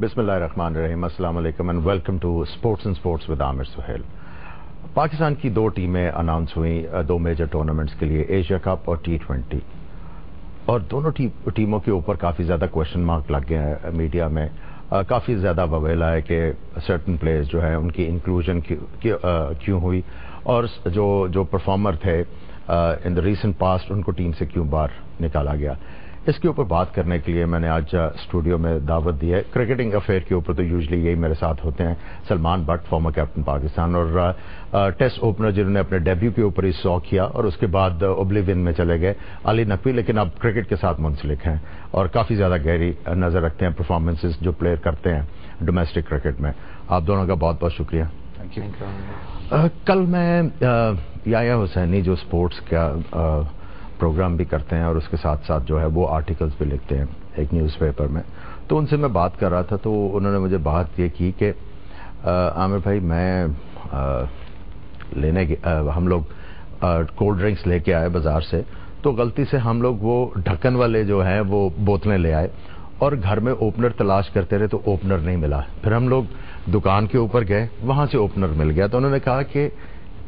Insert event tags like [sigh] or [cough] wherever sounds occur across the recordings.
بسم اللہ الرحمن الرحیم، السلام علیکم and welcome to sports and sports with Aamir Sohail Pakistan کی دو ٹیمیں اناؤنس ہوئیں، دو میجر ٹورنامنٹس کے لیے ایشیا کپ اور ٹی ٹوینٹی اور دونوں ٹیموں کے اوپر کافی زیادہ کوشچن مارک لگ گیا ہے میڈیا میں۔ کافی زیادہ بویلا ہے کہ سرٹن پلیئرز جو ہیں، ان کی انکلوژن کیوں ہوئی؟ اور جو جو پرفارمر تھے ان دا ریسنٹ پاسٹ ان کو ٹیم سے کیوں باہر نکالا گیا؟ اس کے اوپر بات کرنے کے لیے میں نے آج اسٹوڈیو میں دعوت دی ہے۔ کرکٹنگ افیئر کے اوپر تو یوزلی یہی میرے ساتھ ہوتے ہیں۔ سلمان بٹ فارمر کیپٹن پاکستان اور ٹیسٹ اوپنر جنہوں نے اپنے ڈیبیو کے اوپر ہی سو کیا اور اس کے بعد اوبلیون میں چلے گئے۔ علی نقوی لیکن اب کرکٹ کے ساتھ منسلک ہیں اور کافی زیادہ گہری نظر رکھتے ہیں پرفارمنسز جو پلیئر کرتے ہیں ڈومیسٹک کرکٹ میں۔ آپ دونوں کا بہت بہت شکریہ۔ کل میں یا حسینی جو اسپورٹس کا پروگرام بھی کرتے ہیں اور اس کے ساتھ ساتھ جو ہے وہ آرٹیکلز بھی لکھتے ہیں ایک نیوز پیپر میں۔ تو ان سے میں بات کر رہا تھا تو انہوں نے مجھے بات یہ کی کہ عامر بھائی، میں لینے ہم لوگ کولڈ ڈرنکس لے کے آئے بازار سے۔ تو غلطی سے ہم لوگ وہ ڈھکن والے جو ہیں وہ بوتلیں لے آئے اور گھر میں اوپنر تلاش کرتے رہے تو اوپنر نہیں ملا۔ پھر ہم لوگ دکان کے اوپر گئے، وہاں سے اوپنر مل گیا۔ تو انہوں نے کہا کہ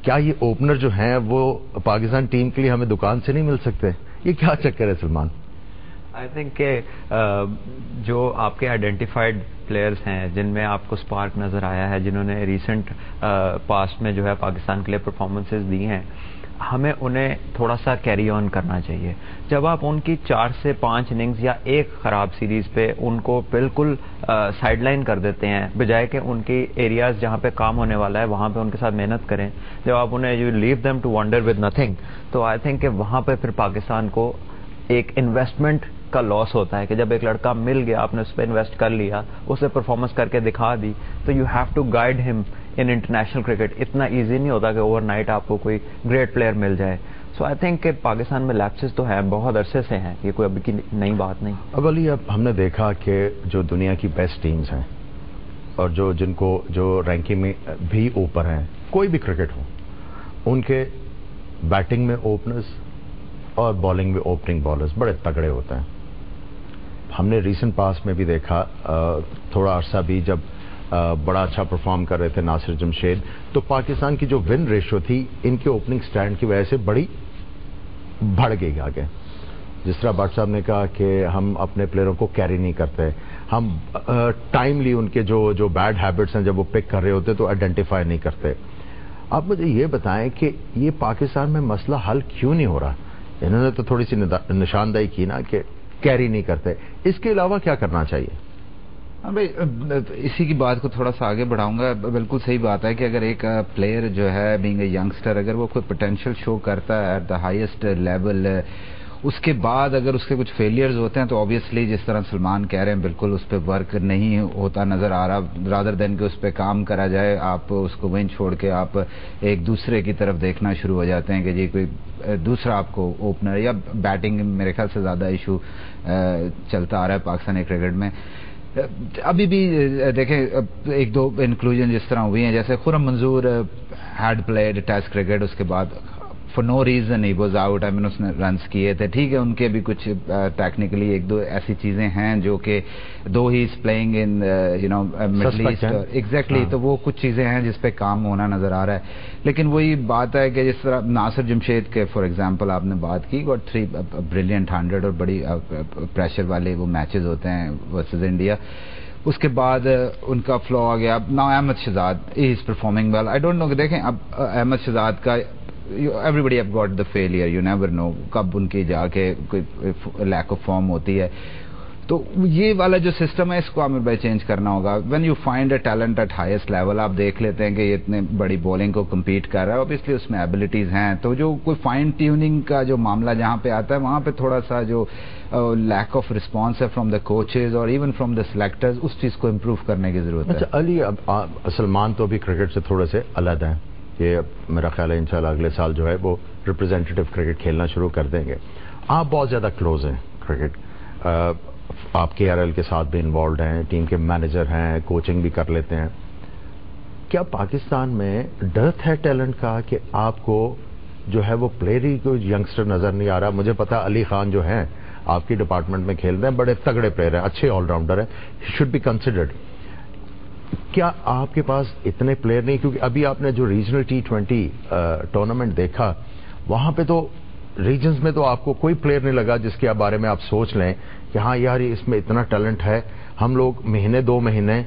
کیا یہ اوپنر جو ہیں وہ پاکستان ٹیم کے لیے ہمیں دکان سے نہیں مل سکتے؟ یہ کیا چکر ہے سلمان؟ آئی تھنک کہ جو آپ کے آئیڈینٹیفائڈ پلیئرز ہیں، جن میں آپ کو سپارک نظر آیا ہے، جنہوں نے ریسنٹ پاسٹ میں جو ہے پاکستان کے لیے پرفارمنسز دی ہیں ہمیں انہیں تھوڑا سا کیری آن کرنا چاہیے۔ جب آپ ان کی چار سے پانچ اننگز یا ایک خراب سیریز پہ ان کو بالکل سائڈ لائن کر دیتے ہیں، بجائے کہ ان کی ایریاز جہاں پہ کام ہونے والا ہے، وہاں پہ ان کے ساتھ محنت کریں۔ جب آپ انہیں you leave them to wonder with nothing تو آئی تھنک کہ وہاں پہ پھر پاکستان کو ایک انویسٹمنٹ کا لاس ہوتا ہے کہ جب ایک لڑکا مل گیا، آپ نے اس پہ انویسٹ کر لیا، اسے پرفارمنس کر کے دکھا دی، تو یو ہیو ٹو گائڈ ہم ان انٹرنیشنل کرکٹ اتنا ایزی نہیں ہوتا کہ اوور نائٹ آپ کو کوئی گریٹ پلیئر مل جائے سو آئی تھنک کہ پاکستان میں لیپسز تو ہیں بہت عرصے سے ہیں یہ کوئی ابھی کی نئی بات نہیں اب علی اب ہم نے دیکھا کہ جو دنیا کی بیسٹ ٹیمز ہیں اور جو جن کو جو رینکنگ میں بھی اوپر ہیں کوئی بھی کرکٹ ہو ان کے بیٹنگ میں اوپنرز اور بالنگ میں اوپننگ بالرز بڑے تگڑے ہوتے ہیں ہم نے ریسنٹ پاس میں بھی دیکھا تھوڑا عرصہ بھی جب بڑا اچھا پرفارم کر رہے تھے ناصر جمشید۔ تو پاکستان کی جو ون ریشو تھی، ان کے اوپننگ سٹینڈ کی وجہ سے بڑی بڑھ گئی آگے۔ جس طرح بٹ صاحب نے کہا کہ ہم اپنے پلیئروں کو کیری نہیں کرتے۔ ہم ٹائملی ان کے جو جو بیڈ ہیبٹس ہیں جب وہ پک کر رہے ہوتے تو آئیڈینٹیفائی نہیں کرتے۔ آپ مجھے یہ بتائیں کہ یہ پاکستان میں مسئلہ حل کیوں نہیں ہو رہا؟ انہوں نے تو تھوڑی سی نشاندہی کی نا کہ کیری نہیں کرتے۔ اس کے علاوہ کیا کرنا چاہیے؟ ہاں بھائی، اسی کی بات کو تھوڑا سا آگے بڑھاؤں گا۔ بالکل صحیح بات ہے کہ اگر ایک پلیئر جو ہے بینگ اے ینگسٹر اگر وہ کوئی پوٹینشیل شو کرتا ہے ایٹ دا ہائیسٹ لیول اس کے بعد اگر اس کے کچھ فیلئرز ہوتے ہیں تو آبویسلی جس طرح سلمان کہہ رہے ہیں، بالکل اس پہ ورک نہیں ہوتا نظر آ رہا۔ رادر دین کہ اس پہ کام کرا جائے، آپ اس کو وہیں چھوڑ کے آپ ایک دوسرے کی طرف دیکھنا شروع ہو جاتے ہیں کہ جی کوئی دوسرا آپ کو اوپنر یا بیٹنگ میرے خیال سے زیادہ ایشو چلتا آ رہا ہے پاکستانی کرکٹ میں۔ ابھی بھی دیکھیں ایک دو انکلوژن جس طرح ہوئی ہیں، جیسے Khurram Manzoor had played test cricket اس کے بعد for no reason he was out I mean اس نے رنس کیے تھے ٹھیک ہے ان کے بھی کچھ ٹیکنیکلی ایک دو ایسی چیزیں ہیں جو کہ دو he is playing in you know Middle East exactly تو وہ کچھ چیزیں ہیں جس پہ کام ہونا نظر آ رہا ہے لیکن وہی بات ہے کہ جس طرح ناصر جمشید کے فار ایگزامپل آپ نے بات کی گوٹ تھری بریلینٹ ہنڈریڈ اور بڑی پریشر والے وہ میچز ہوتے ہیں ورسز انڈیا اس کے بعد ان کا فلو آ گیا نا Ahmed Shehzad is performing well I don't know کہ دیکھیں اب احمد شہزاد کا everybody have got the failure you never know کب ان کی جا کے کوئی لیک آف فارم ہوتی ہے. تو یہ والا جو سسٹم ہے، اس کو عامر بھائی چینج کرنا ہوگا. When you find a talent at highest level آپ دیکھ لیتے ہیں کہ یہ اتنے بڑی بولنگ کو کمپیٹ کر رہا ہے. اوبیسلی اس لیے اس میں ایبلٹیز ہیں. تو جو کوئی فائن ٹیوننگ کا جو معاملہ جہاں پہ آتا ہے، وہاں پہ تھوڑا سا جو لیک آف رسپانس ہے فرام دا کوچز اور ایون فرام دا سلیکٹرز اس چیز کو امپروو کرنے کی ضرورت ہے. اچھا علی سلمان تو بھی کرکٹ سے تھوڑے سے الگ ہیں. کہ میرا خیال ہے انشاءاللہ اگلے سال جو ہے وہ ریپرزینٹیو کرکٹ کھیلنا شروع کر دیں گے۔ آپ بہت زیادہ کلوز ہیں کرکٹ آپ کے آر ایل کے ساتھ بھی انوالوڈ ہیں ٹیم کے مینیجر ہیں کوچنگ بھی کر لیتے ہیں۔ کیا پاکستان میں ڈرتھ ہے ٹیلنٹ کا کہ آپ کو جو ہے وہ پلیئر ہی کوئی ینگسٹر نظر نہیں آ رہا؟ مجھے پتا علی خان جو ہیں، آپ کی ڈپارٹمنٹ میں کھیل رہے ہیں، بڑے تگڑے پلیئر ہیں، اچھے آل راؤنڈر ہیں شوڈ بی کنسیڈرڈ کیا آپ کے پاس اتنے پلیئر نہیں؟ کیونکہ ابھی آپ نے جو ریجنل ٹی ٹوینٹی ٹورنامنٹ دیکھا، وہاں پہ تو ریجنز میں تو آپ کو کوئی پلیئر نہیں لگا جس کے بارے میں آپ سوچ لیں کہ ہاں یار اس میں اتنا ٹیلنٹ ہے، ہم لوگ مہینے دو مہینے،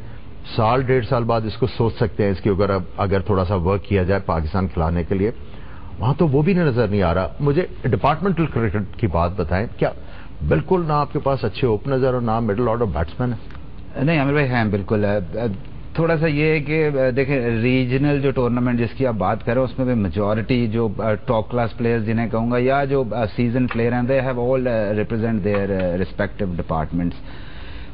سال ڈیڑھ سال بعد اس کو سوچ سکتے ہیں اس کی اگر اگر تھوڑا سا ورک کیا جائے پاکستان کھلانے کے لیے۔ وہاں تو وہ بھی نظر نہیں آ رہا۔ مجھے ڈپارٹمنٹل کرکٹ کی بات بتائیں، کیا بالکل نہ آپ کے پاس اچھے اوپنر اور نہ مڈل آرڈر بیٹسمین ہے نہیں عامر بھائی ہیں بالکل۔ تھوڑا سا یہ ہے کہ دیکھیں ریجنل جو ٹورنامنٹ جس کی آپ بات کریں اس میں بھی میجورٹی جو ٹاپ کلاس پلیئر جنہیں کہوں گا، یا جو سیزن پلیئر ہیں they have all represented their respective departments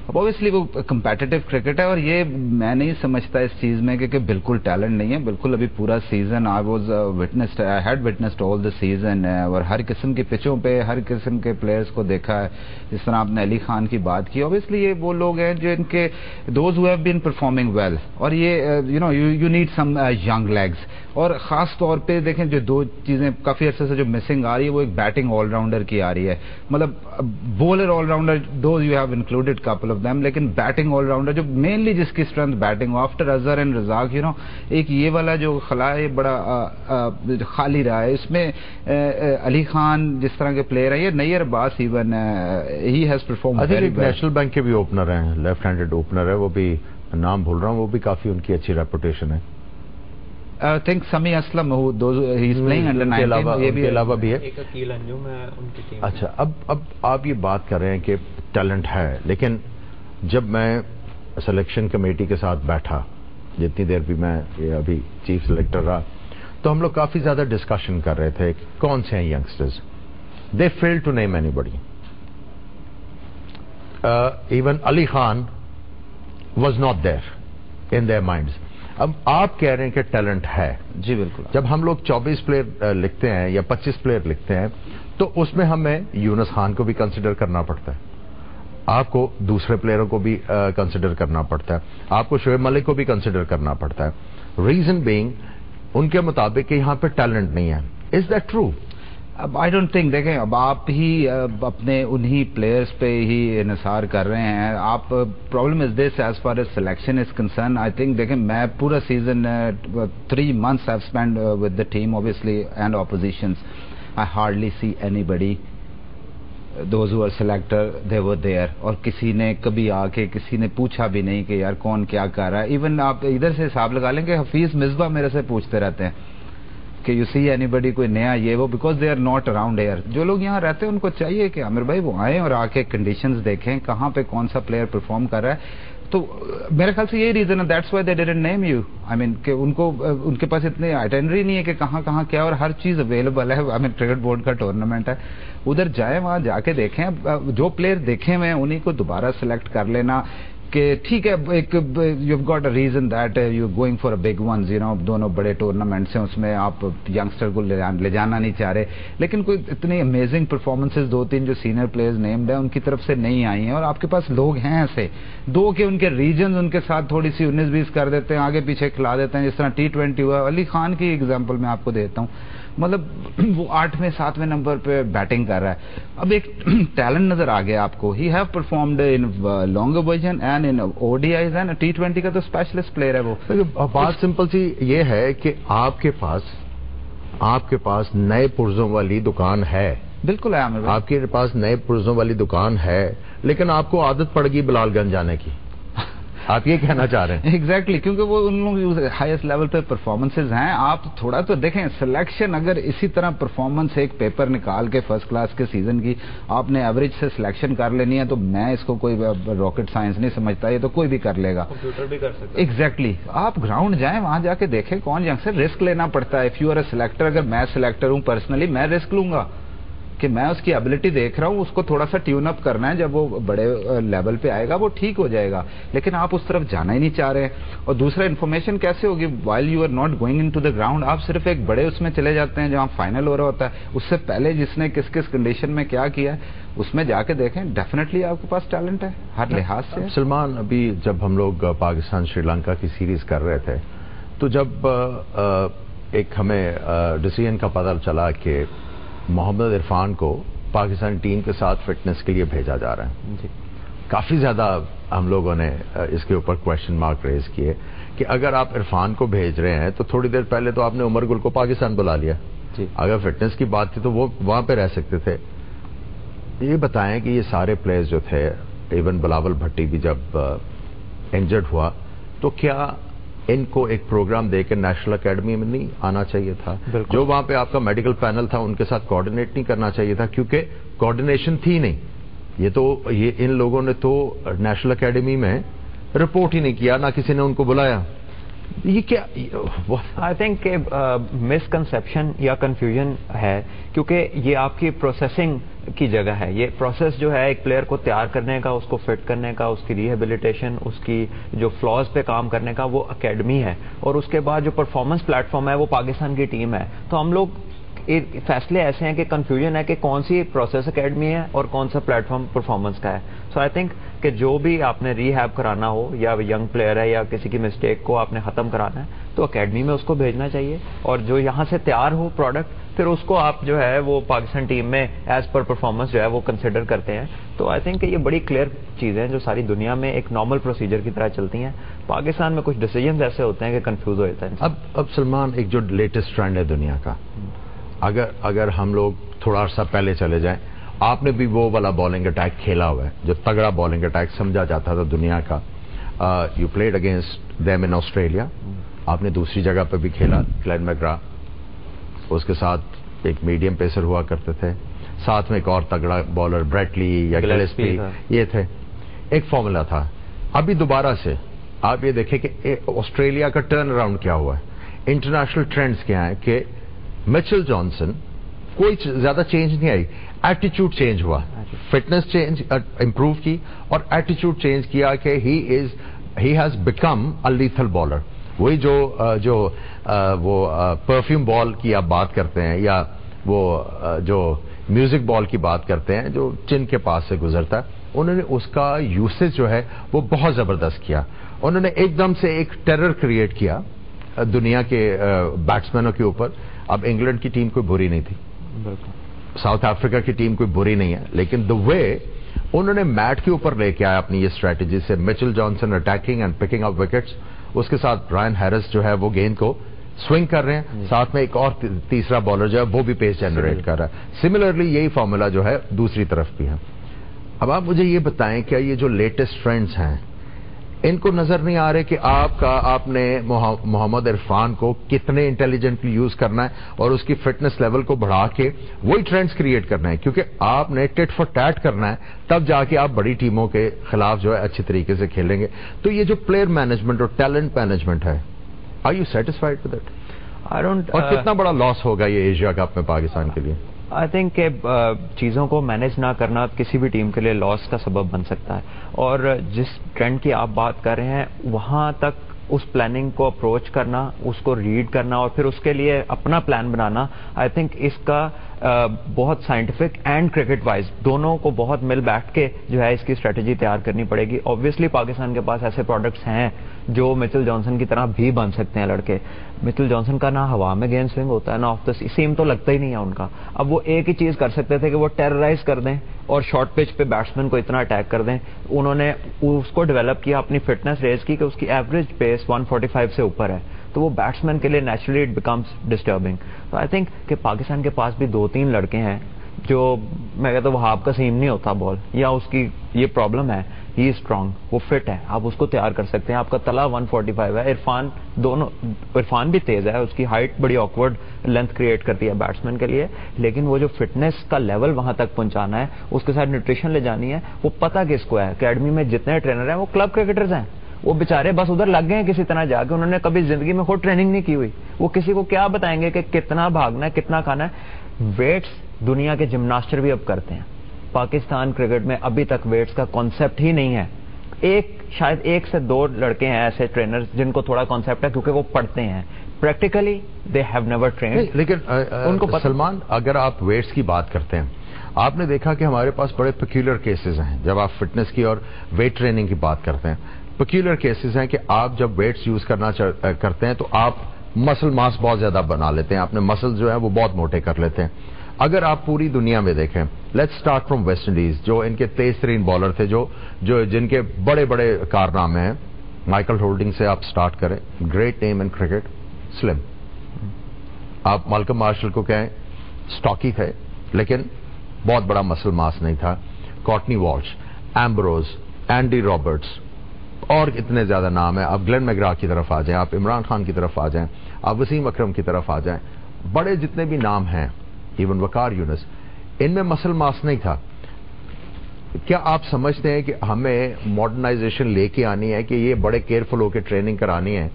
اب اوبیسلی وہ کمپیٹیو کرکٹ ہے اور یہ میں نہیں سمجھتا اس چیز میں کہ بالکل ٹیلنٹ نہیں ہے، بالکل ابھی پورا season I was witnessed had witnessed all the season اور ہر قسم کی پچوں پہ، ہر قسم کے پلیئرز کو دیکھا ہے۔ جس طرح آپ نے علی خان کی بات کی اوبیسلی یہ وہ لوگ ہیں جو ان کے those who have been performing well اور یہ you know you need some young legs اور خاص طور پہ دیکھیں جو دو چیزیں کافی عرصے سے جو مسنگ آ رہی ہے وہ ایک بیٹنگ آل راؤنڈر کی آ رہی ہے۔ مطلب bowler all rounder those you have included couple of them لیکن بیٹنگ آل راؤنڈر جو مینلی جس کی strength batting after Azhar and Razzaq you know ایک یہ والا جو خلا ہے بڑا خالی رہا ہے اس میں علی خان جس طرح کے پلیئر ہیں یہ Nayyar Abbas even he has perform national bank کے بھی اوپنر ہیں لیفٹ ہینڈیڈ اوپنر ہے وہ بھی نام بھول رہا ہوں وہ بھی کافی ان کی اچھی ریپوٹیشن ہے۔ تھنک سمی اسلم علاوہ بھی ہے۔ اچھا اب اب آپ یہ بات کر رہے ہیں کہ ٹیلنٹ ہے لیکن جب میں سلیکشن کمیٹی کے ساتھ بیٹھا جتنی دیر بھی میں ابھی چیف سلیکٹر رہا تو ہم لوگ کافی زیادہ ڈسکشن کر رہے تھے کون سے ہیں youngsters they fail to name anybody even Ali Khan was not there in their minds اب آپ کہہ رہے ہیں کہ ٹیلنٹ ہے۔ جی بالکل۔ جب ہم لوگ چوبیس پلیئر لکھتے ہیں یا پچیس پلیئر لکھتے ہیں تو اس میں ہمیں یونس خان کو بھی کنسیڈر کرنا پڑتا ہے۔ آپ کو دوسرے پلیئروں کو بھی کنسیڈر کرنا پڑتا ہے۔ آپ کو شعیب ملک کو بھی کنسیڈر کرنا پڑتا ہے۔ ریزن بینگ ان کے مطابق کہ یہاں پہ ٹیلنٹ نہیں ہے۔ از دیٹ ٹرو اب آئی ڈونٹ تھنک دیکھیں، اب آپ ہی اپنے انہی پلیئرز پہ ہی انحصار کر رہے ہیں۔ آپ problem is this as far as selection is concern I think دیکھیں، میں پورا season three months have spend with the team obviously and oppositions I hardly see anybody those are selector they وہ دیئر اور کسی نے کبھی آ کے کسی نے پوچھا بھی نہیں کہ یار کون کیا کر رہا ہے. ایون آپ ادھر سے حساب لگا لیں کہ حفیظ مصباح میرے سے پوچھتے رہتے ہیں کہ یو سی اینی بڈی کوئی نیا یہ وہ because they are not around here جو لوگ یہاں رہتے ہیں ان کو چاہیے کہ عامر بھائی وہ آئیں اور آ کے کنڈیشنز دیکھیں کہاں پہ کون سا پلیئر پرفارم کر رہا ہے. تو میرے خیال سے یہی ریزن ہے that's why they didn't name you I mean کہ ان کو، ان کے پاس اتنی آئٹینری نہیں ہے کہ کہاں کہاں کیا اور ہر چیز اویلیبل ہے۔ آئی مین کرکٹ بورڈ کا ٹورنامنٹ ہے۔ ادھر جائیں، وہاں جا کے دیکھیں۔ جو پلیئر دیکھے ہوئے ہیں، انہیں کو دوبارہ سلیکٹ کر لینا۔ کہ ٹھیک ہے، ایک you got a reason that you going for a big wins you know دونوں بڑے ٹورنامنٹس ہیں، اس میں آپ ینگسٹر کو لے جانا نہیں چاہ رہے۔ لیکن کوئی اتنی امیزنگ پرفارمنسز دو تین جو سینئر پلیئرز نیمڈ ہیں، ان کی طرف سے نہیں آئی ہیں۔ اور آپ کے پاس لوگ ہیں ایسے، دو کہ ان کے ریجنز ان کے ساتھ تھوڑی سی انیس بیس کر دیتے ہیں، آگے پیچھے کھلا دیتے ہیں۔ جس طرح ٹی ٹوینٹی ہوا، علی خان کی ایگزامپل میں آپ کو دیتا ہوں۔ مطلب [clears throat] وہ آٹھویں ساتویں نمبر پہ بیٹنگ کر رہا ہے۔ اب ایک [clears throat] ٹیلنٹ نظر آ گیا آپ کو۔ He have performed in long version and in O D Is and T twenty کا تو اسپیشلسٹ پلیئر ہے وہ۔ بات سمپل سی یہ ہے کہ آپ کے پاس آپ کے پاس نئے پرزوں والی دکان ہے۔ بالکل ہے آپ کے پاس نئے پرزوں والی دکان ہے لیکن آپ کو عادت پڑ گئی بلال گنج جانے کی۔ آپ یہ کہنا چاہ رہے ہیں۔ ایگزیکٹلی کیونکہ وہ ان لوگ ہائیسٹ لیول پہ پرفارمنسز ہیں آپ تھوڑا تو دیکھیں سلیکشن اگر اسی طرح پرفارمنس ایک پیپر نکال کے فرسٹ کلاس کے سیزن کی آپ نے ایوریج سے سلیکشن کر لینی ہے تو میں اس کو کوئی راکٹ سائنس نہیں سمجھتا یہ تو کوئی بھی کر لے گا۔ ایگزیکٹلی آپ گراؤنڈ جائیں وہاں جا کے دیکھیں کون جنگ سے رسک لینا پڑتا ہے۔ If you are a selector اگر میں سلیکٹر ہوں پرسنلی میں رسک لوں گا۔ کہ میں اس کی ابلٹی دیکھ رہا ہوں، اس کو تھوڑا سا ٹیون اپ کرنا ہے۔ جب وہ بڑے لیول پہ آئے گا، وہ ٹھیک ہو جائے گا۔ لیکن آپ اس طرف جانا ہی نہیں چاہ رہے۔ اور دوسرا انفارمیشن کیسے ہوگی؟ While you are not going in to the ground آپ صرف ایک بڑے اس میں چلے جاتے ہیں جہاں فائنل ہو رہا ہوتا ہے۔ اس سے پہلے جس نے کس کس کنڈیشن میں کیا کیا ہے، اس میں جا کے دیکھیں۔ ڈیفینیٹلی آپ کے پاس ٹیلنٹ ہے، ہر لحاظ سے۔ سلمان، ابھی جب ہم لوگ پاکستان، شری لنکا کی سیریز کر رہے تھے، تو جب ایک ہمیں ڈسیزن کا پتہ چلا کہ محمد عرفان کو پاکستانی ٹیم کے ساتھ فٹنس کے لیے بھیجا جا رہا ہے۔ جی۔ کافی زیادہ ہم لوگوں نے اس کے اوپر کوشچن مارک ریز کیے کہ اگر آپ عرفان کو بھیج رہے ہیں تو تھوڑی دیر پہلے تو آپ نے عمر گل کو پاکستان بلا لیا۔ جی۔ اگر فٹنس کی بات تھی تو وہ وہاں پہ رہ سکتے تھے۔ یہ بتائیں کہ یہ سارے پلیئرز جو تھے ایون بلاول بھٹی بھی جب انجرڈ ہوا تو کیا ان کو ایک پروگرام دے کے نیشنل اکیڈمی میں نہیں آنا چاہیے تھا۔ بالکل۔ جو وہاں پہ آپ کا میڈیکل پینل تھا ان کے ساتھ کوارڈینیٹ نہیں کرنا چاہیے تھا کیونکہ کوارڈینیشن تھی نہیں۔ یہ تو یہ ان لوگوں نے تو نیشنل اکیڈمی میں رپورٹ ہی نہیں کیا نہ کسی نے ان کو بلایا۔ یہ کیا؟ آئی تھنک مسکنسپشن یا کنفیوژن ہے کیونکہ یہ آپ کی پروسیسنگ کی جگہ ہے۔ یہ پروسیس جو ہے، ایک پلیئر کو تیار کرنے کا، اس کو فٹ کرنے کا، اس کی ریہیبلیٹیشن اس کی جو فلاز پہ کام کرنے کا وہ اکیڈمی ہے۔ اور اس کے بعد جو پرفارمنس پلیٹ فارم ہے، وہ پاکستان کی ٹیم ہے۔ تو ہم لوگ فیصلے ایسے ہیں کہ کنفیوژن ہے کہ کون سی پروسیس اکیڈمی ہے اور کون سا پلیٹ فارم پرفارمنس کا ہے. سو آئی تھنک کہ جو بھی آپ نے ری ہیب کرانا ہو یا ینگ پلیئر ہے یا کسی کی مسٹیک کو آپ نے ختم کرانا ہے، تو اکیڈمی میں اس کو بھیجنا چاہیے اور جو یہاں سے تیار ہو پروڈکٹ پھر اس کو آپ جو ہے وہ پاکستان ٹیم میں ایز پر پرفارمنس جو ہے وہ کنسیڈر کرتے ہیں. تو آئی تھنک یہ بڑی کلیئر چیزیں جو ساری دنیا میں ایک نارمل پروسیجر کی طرح چلتی ہیں. پاکستان میں کچھ ڈیسیجنز ایسے ہوتے ہیں کہ کنفیوز ہو جاتا ہے اب اب سلمان، ایک جو لیٹسٹ ٹرینڈ ہے دنیا کا اگر اگر ہم لوگ تھوڑا عرصہ پہلے چلے جائیں آپ نے بھی وہ والا بالنگ اٹیک کھیلا ہوا ہے جو تگڑا بالنگ اٹیک سمجھا جاتا تھا دنیا کا۔ You played against them in Australia آپ نے دوسری جگہ پہ بھی کھیلا کلین میگرا اس کے ساتھ ایک میڈیم پیسر ہوا کرتے تھے۔ ساتھ میں ایک اور تگڑا بالر بریٹلی یا گلیسپی۔ یہ تھے۔ ایک فارمولا تھا۔ ابھی دوبارہ سے آپ یہ دیکھیں کہ آسٹریلیا کا ٹرن اراؤنڈ کیا ہوا ہے۔ انٹرنیشنل ٹرینڈز کیا ہیں کہ مچل جانسن کوئی زیادہ چینج نہیں آئی. ایٹیچیوڈ چینج ہوا. فٹنس چینج امپروو کی اور ایٹیچیوڈ چینج کیا کہ he is he has become a lethal bowler وہی جو آ، جو آ، وہ پرفیوم بال کی آپ بات کرتے ہیں یا وہ جو میوزک بال کی بات کرتے ہیں جو چن کے پاس سے گزرتا ہے انہوں نے اس کا یوسیج جو ہے وہ بہت زبردست کیا۔ انہوں نے ایک دم سے ایک ٹیرر کریٹ کیا دنیا کے بیٹسمینوں کے اوپر۔ اب انگلینڈ کی ٹیم کوئی بری نہیں تھی۔ بالکل۔ ساؤتھ افریقہ کی ٹیم کوئی بری نہیں ہے۔ لیکن دا وے انہوں نے میٹ کے اوپر لے کے آیا اپنی یہ اسٹریٹجی سے Mitchell Johnson attacking and picking up wickets اس کے ساتھ برائن ہیرس جو ہے وہ گیند کو سوئنگ کر رہے ہیں۔ ساتھ میں ایک اور تی- تیسرا بالر جو ہے وہ بھی پیس جنریٹ کر رہا ہے۔ سملرلی یہی فارمولا جو ہے دوسری طرف بھی ہے۔ اب آپ مجھے یہ بتائیں کیا یہ جو لیٹسٹ ٹرینڈز ہیں ان کو نظر نہیں آ رہے کہ آپ کا آپ نے محمد عرفان کو کتنے انٹیلیجنٹلی یوز کرنا ہے اور اس کی فٹنس لیول کو بڑھا کے وہی ٹرینڈز کریٹ کرنا ہے۔ کیونکہ آپ نے ٹیٹ فور ٹیٹ کرنا ہے تب جا کے آپ بڑی ٹیموں کے خلاف جو ہے اچھی طریقے سے کھیلیں گے۔ تو یہ جو پلیئر مینجمنٹ اور ٹیلنٹ مینجمنٹ ہے are you satisfied with I don't اور کتنا بڑا لاس ہوگا یہ ایشیا کپ میں پاکستان کے لیے؟ آئی تھنک کہ چیزوں کو مینج نہ کرنا کسی بھی ٹیم کے لیے لاس کا سبب بن سکتا ہے۔ اور جس ٹرینڈ کی آپ بات کر رہے ہیں، وہاں تک اس پلاننگ کو اپروچ کرنا، اس کو ریڈ کرنا اور پھر اس کے لیے اپنا پلان بنانا آئی تھنک اس کا بہت سائنٹیفک اینڈ کرکٹ وائز دونوں کو بہت مل بیٹھ کے جو ہے اس کی اسٹریٹجی تیار کرنی پڑے گی۔ اوبیسلی پاکستان کے پاس ایسے پروڈکٹس ہیں جو مچل جانسن کی طرح بھی بن سکتے ہیں لڑکے۔ مچل جانسن کا نہ ہوا میں گیند سوئنگ ہوتا ہے، نہ آف دا سیم تو لگتا ہی نہیں ہے ان کا۔ اب وہ ایک ہی چیز کر سکتے تھے کہ وہ ٹیررائز کر دیں اور شارٹ پچ پہ بیٹسمین کو اتنا اٹیک کر دیں۔ انہوں نے اس کو ڈیولپ کیا، اپنی فٹنس ریز کی کہ اس کی ایوریج پیس 145 سے اوپر ہے۔ تو وہ بیٹسمین کے لیے نیچرلی اٹ بیکمس ڈسٹربنگ تو آئی تھنک کہ پاکستان کے پاس بھی دو تین لڑکے ہیں جو میں کہتا ہوں وہ ہاف کا سیم نہیں ہوتا بال یا اس کی یہ پرابلم ہے۔ ہی اسٹرانگ، وہ فٹ ہے، آپ اس کو تیار کر سکتے ہیں۔ آپ کا تلا 145 ہے، عرفان دونوں، عرفان بھی تیز ہے، اس کی ہائٹ بڑی آکورڈ لینتھ کریٹ کرتی ہے بیٹسمین کے لیے۔ لیکن وہ جو فٹنس کا لیول وہاں تک پہنچانا ہے، اس کے ساتھ نیوٹریشن لے جانی ہے، وہ پتہ کس کو ہے؟ اکیڈمی میں جتنے ٹرینر ہیں، وہ کلب کرکٹرز ہیں۔ وہ بےچارے بس ادھر لگ گئے ہیں کسی طرح جا کے، انہوں نے کبھی زندگی میں خود ٹریننگ نہیں کی ہوئی۔ وہ کسی کو کیا بتائیں گے کہ کتنا بھاگنا ہے، کتنا کھانا ہے؟ ویٹس دنیا کے جمناسٹر بھی اب کرتے ہیں۔ پاکستان کرکٹ میں ابھی تک ویٹس کا کانسیپٹ ہی نہیں ہے۔ ایک شاید ایک سے دو لڑکے ہیں ایسے ٹرینر جن کو تھوڑا کانسیپٹ ہے کیونکہ وہ پڑھتے ہیں۔ Practically they have never train لیکن ان کو سلمان اگر آپ ویٹس کی بات کرتے ہیں آپ نے دیکھا کہ ہمارے پاس بڑے پکیولر کیسز ہیں۔ جب آپ فٹنس کی اور ویٹ ٹریننگ کی بات کرتے ہیں پکیولر کیسز ہیں کہ آپ جب ویٹس یوز کرنا کرتے ہیں تو آپ مسل ماس بہت زیادہ بنا لیتے ہیں۔ اپنے مسل جو ہیں وہ بہت موٹے کر لیتے ہیں۔ اگر آپ پوری دنیا میں دیکھیں let start from West Indies جو ان کے تیز ترین بالر تھے، جو جو جن کے بڑے بڑے کارنامے ہیں۔ مائیکل ہولڈنگ سے آپ سٹارٹ کریں۔ گریٹ نیم ان کرکٹ سلم آپ مالکم مارشل کو کہیں سٹاکی تھے، لیکن بہت بڑا مسل ماس نہیں تھا۔ Courtney Walsh Ambrose Andy Roberts اور اتنے زیادہ نام ہیں۔ آپ گلین میگرا کی طرف آ جائیں، آپ عمران خان کی طرف آ جائیں، آپ وسیم اکرم کی طرف آ جائیں۔ بڑے جتنے بھی نام ہیں ایون وکار یونس ان میں مسل ماس نہیں تھا۔ کیا آپ سمجھتے ہیں کہ ہمیں ماڈرنائزیشن لے کے آنی ہے کہ یہ بڑے کیئرفل ہو کے ٹریننگ کرانی ہے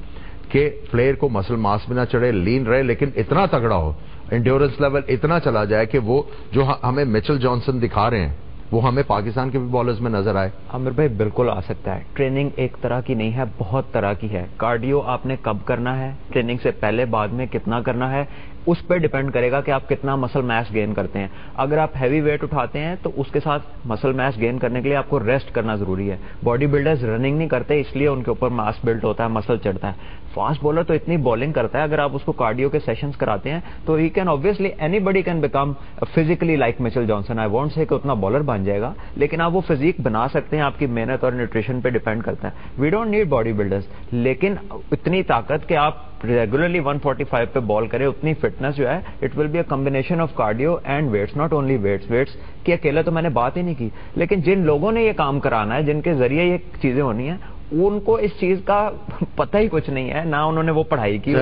کہ پلیئر کو مسل ماس بھی نہ چڑھے لین رہے، لیکن اتنا تگڑا ہو انڈیورنس لیول اتنا چلا جائے کہ وہ جو ہاں ہمیں میچل جانسن دکھا رہے ہیں، وہ ہمیں پاکستان کے بھی بالرز میں نظر آئے۔ عامر بھائی بالکل آ سکتا ہے۔ ٹریننگ ایک طرح کی نہیں ہے، بہت طرح کی ہے۔ کارڈیو آپ نے کب کرنا ہے؟ ٹریننگ سے پہلے، بعد میں کتنا کرنا ہے؟ اس پہ ڈیپینڈ کرے گا کہ آپ کتنا مسل میس گین کرتے ہیں۔ اگر آپ ہیوی ویٹ اٹھاتے ہیں تو اس کے ساتھ مسل میس گین کرنے کے لیے آپ کو ریسٹ کرنا ضروری ہے۔ باڈی بلڈرز رننگ نہیں کرتے، اس لیے ان کے اوپر ماس بلڈ ہوتا ہے مسل چڑھتا ہے۔ فاسٹ بالر تو اتنی بالنگ کرتا ہے، اگر آپ اس کو کارڈیو کے سیشنز کراتے ہیں تو he can obviously anybody can become physically like Mitchell Johnson I want say کہ اتنا بالر بن جائے گا، لیکن آپ وہ فزیک بنا سکتے ہیں، آپ کی محنت اور نیوٹریشن پہ ڈیپینڈ کرتا ہے۔ We don't need body builders لیکن اتنی طاقت کہ آپ ریگولرلی 145 پہ بال کرے اتنی فٹنس جو ہے it will be a combination of cardio and weights not only weights weights کہ اکیلے تو میں نے بات ہی نہیں کی۔ لیکن جن لوگوں نے یہ کام کرانا ہے جن کے ذریعے یہ چیزیں ہونی ہیں ان کو اس چیز کا پتہ ہی کچھ نہیں ہے نہ انہوں نے وہ پڑھائی کی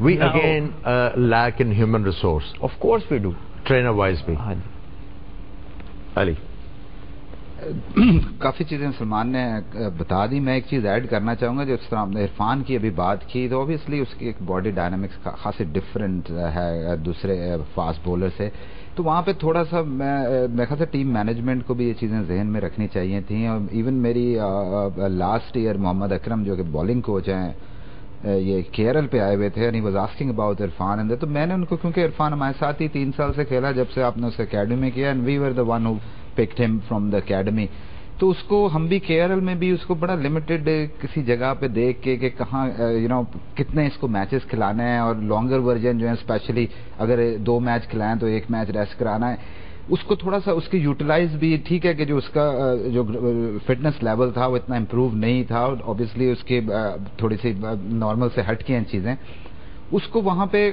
we again lack in human resource of course we do trainer wise بھی۔ ہاں جی۔ علی۔ کافی چیزیں سلمان نے بتا دی۔ میں ایک چیز ایڈ کرنا چاہوں گا جس طرح آپ نے عرفان کی ابھی بات کی، تو اوبیسلی اس کی ایک باڈی ڈائنامکس خاصی ڈفرینٹ ہے دوسرے فاسٹ بولر سے۔ تو وہاں پہ تھوڑا سا میں خیال سے ٹیم مینجمنٹ کو بھی یہ چیزیں ذہن میں رکھنی چاہیے تھیں۔ اور ایون میری لاسٹ ایئر محمد اکرم جو کہ بالنگ کوچ ہیں یہ کیرل پہ آئے ہوئے تھے any was asking about Irfan اندر۔ تو میں نے ان کو، کیونکہ عرفان ہمارے ساتھ ہی تین سال سے کھیلا، جب سے آپ نے اسے اکیڈمی میں کیا and we were the one picked him from the academy تو اس کو ہم بھی کیرل میں بھی اس کو بڑا لمیٹڈ کسی جگہ پہ دیکھ کے کہ کہاں یو نو کتنے اس کو میچز کھلانے ہیں اور لانگر ورژن جو ہے اسپیشلی اگر دو میچ کھلائیں تو ایک میچ ریسٹ کرانا ہے۔ اس کو تھوڑا سا اس کی یوٹیلائز بھی ٹھیک ہے کہ جو اس کا، جو فٹنس لیول تھا وہ اتنا امپروو نہیں تھا اوبیسلی اس کی تھوڑی سی نارمل سے ہٹ کی ہیں چیزیں۔ اس کو وہاں پہ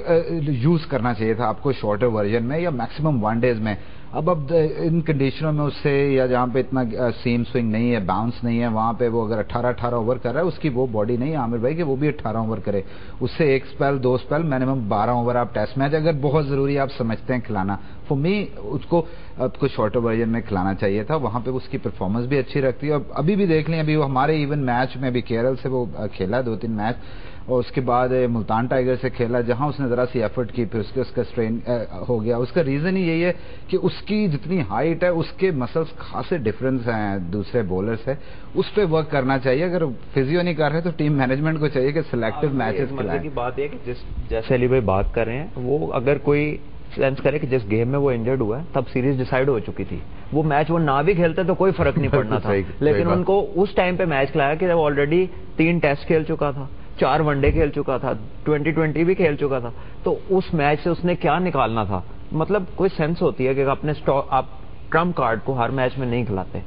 یوز کرنا چاہیے تھا آپ کو شارٹر ورژن میں یا میکسیمم ون ڈیز میں۔ اب اب ان کنڈیشنوں میں اس سے یا جہاں پہ اتنا سیم سوئنگ نہیں ہے باؤنس نہیں ہے، وہاں پہ وہ اگر اٹھارہ اٹھارہ اوور کر رہا ہے، اس کی وہ باڈی نہیں ہے، عامر بھائی، کہ وہ بھی اٹھارہ اوور کرے۔ اس سے ایک اسپیل دو اسپیل منیمم بارہ اوور آپ ٹیسٹ میچ اگر بہت ضروری آپ سمجھتے ہیں کھلانا۔ فور می اس کو کو شارٹر ورژن میں کھلانا چاہیے تھا وہاں پہ اس کی پرفارمنس بھی اچھی رکھتی ہے۔ اور ابھی بھی دیکھ لیں ابھی وہ ہمارے ایون میچ میں ابھی کیرل سے وہ کھیلا دو تین میچ اور اس کے بعد ملتان ٹائیگر سے کھیلا جہاں اس نے ذرا سی ایفرٹ کی پھر اس کے اس کا اسٹرین ہو گیا۔ اس کا ریزن ہی یہی ہے کہ اس کی جتنی ہائٹ ہے اس کے مسلس خاصے ڈفرینس ہیں دوسرے بولر سے۔ اس پہ ورک کرنا چاہیے۔ اگر فزیو نہیں کر رہے تو ٹیم مینجمنٹ کو چاہیے کہ سلیکٹو میچز کی بات ہے کہ جس جیسے علی بھائی بات کر رہے ہیں وہ اگر کوئی سینس کرے کہ جس گیم میں وہ انجرڈ ہوا ہے تب سیریز ڈیسائیڈ ہو چکی تھی وہ میچ وہ نہ بھی کھیلتے تو کوئی فرق نہیں پڑنا تھا لیکن ان کو اس ٹائم پہ میچ کھلایا کہ وہ آلریڈی تین ٹیسٹ کھیل چکا تھا چار ون ڈے کھیل چکا تھا ٹوینٹی ٹوینٹی بھی کھیل چکا تھا تو اس میچ سے اس نے کیا نکالنا تھا مطلب کوئی سینس ہوتی ہے کہ اپنے آپ ٹرمپ کارڈ کو ہر میچ میں نہیں کھلاتے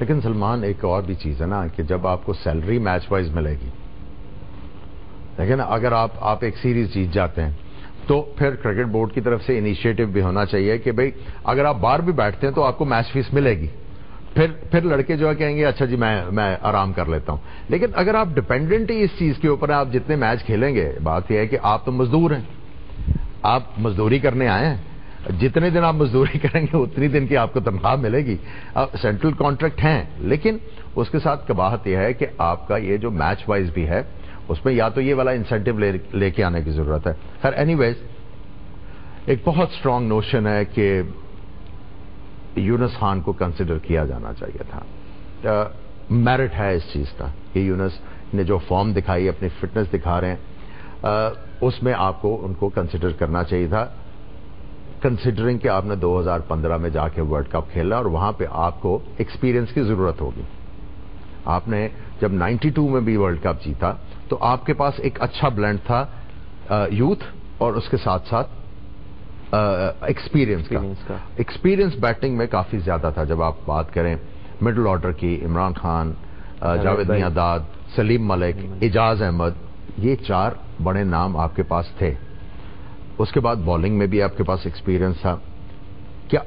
لیکن سلمان ایک اور بھی چیز ہے نا کہ جب آپ کو سیلری میچ وائز ملے گی لیکن اگر آپ آپ ایک سیریز جیت جاتے ہیں تو پھر کرکٹ بورڈ کی طرف سے انیشیٹو بھی ہونا چاہیے کہ بھئی اگر آپ بار بھی بیٹھتے ہیں تو آپ کو میچ فیس ملے گی۔ پھر پھر لڑکے جو ہے کہیں گے اچھا جی میں میں آرام کر لیتا ہوں۔ لیکن اگر آپ ڈپینڈنٹ ہی اس چیز کے اوپر آپ جتنے میچ کھیلیں گے، بات یہ ہے کہ آپ تو مزدور ہیں۔ آپ مزدوری کرنے آئے ہیں۔ جتنے دن آپ مزدوری [laughs] کریں گے، اتنی دن کی آپ کو تنخواہ ملے گی۔ سینٹرل کانٹریکٹ ہیں، لیکن اس کے ساتھ کباہت یہ ہے کہ آپ کا یہ جو میچ وائز بھی ہے اس میں یا تو یہ والا انسینٹو لے کے آنے کی ضرورت ہے۔ خیر اینی ویز ایک بہت اسٹرانگ نوشن ہے کہ یونس خان کو کنسیڈر کیا جانا چاہیے تھا۔ میرٹ ہے اس چیز کا کہ یونس نے جو فارم دکھائی، اپنی فٹنس دکھا رہے ہیں اس میں آپ کو ان کو کنسیڈر کرنا چاہیے تھا۔ کنسیڈرنگ کہ آپ نے دو ہزار پندرہ میں جا کے ورلڈ کپ کھیلا اور وہاں پہ آپ کو ایکسپیرینس کی ضرورت ہوگی۔ آپ نے جب نائنٹی ٹو میں بھی ورلڈ کپ جیتا تو آپ کے پاس ایک اچھا بلینڈ تھا یوتھ اور اس کے ساتھ ساتھ ایکسپیرینس کا۔ ایکسپیرینس بیٹنگ میں کافی زیادہ تھا۔ جب آپ بات کریں مڈل آرڈر کی عمران خان جاوید میاں داد سلیم ملک اجاز احمد یہ چار بڑے نام آپ کے پاس تھے۔ اس کے بعد بالنگ میں بھی آپ کے پاس ایکسپیرینس تھا۔ کیا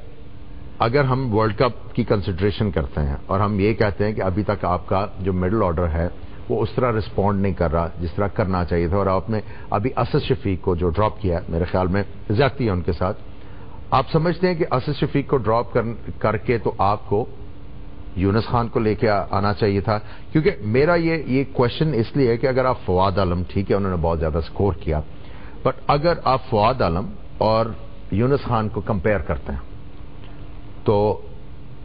اگر ہم ورلڈ کپ کی کنسیڈریشن کرتے ہیں اور ہم یہ کہتے ہیں کہ ابھی تک آپ کا جو مڈل آرڈر ہے وہ اس طرح رسپونڈ نہیں کر رہا، جس طرح کرنا چاہیے تھا۔ اور آپ نے ابھی اسد شفیق کو جو ڈراپ کیا میرے خیال میں زیادتی ہے ان کے ساتھ۔ آپ سمجھتے ہیں کہ اسد شفیق کو ڈراپ کر کے تو آپ کو یونس خان کو لے کے آنا چاہیے تھا۔ کیونکہ میرا یہ یہ کوشچن اس لیے ہے کہ اگر آپ فواد عالم، ٹھیک ہے، انہوں نے بہت زیادہ سکور کیا۔ بٹ اگر آپ فواد عالم اور یونس خان کو کمپیئر کرتے ہیں، تو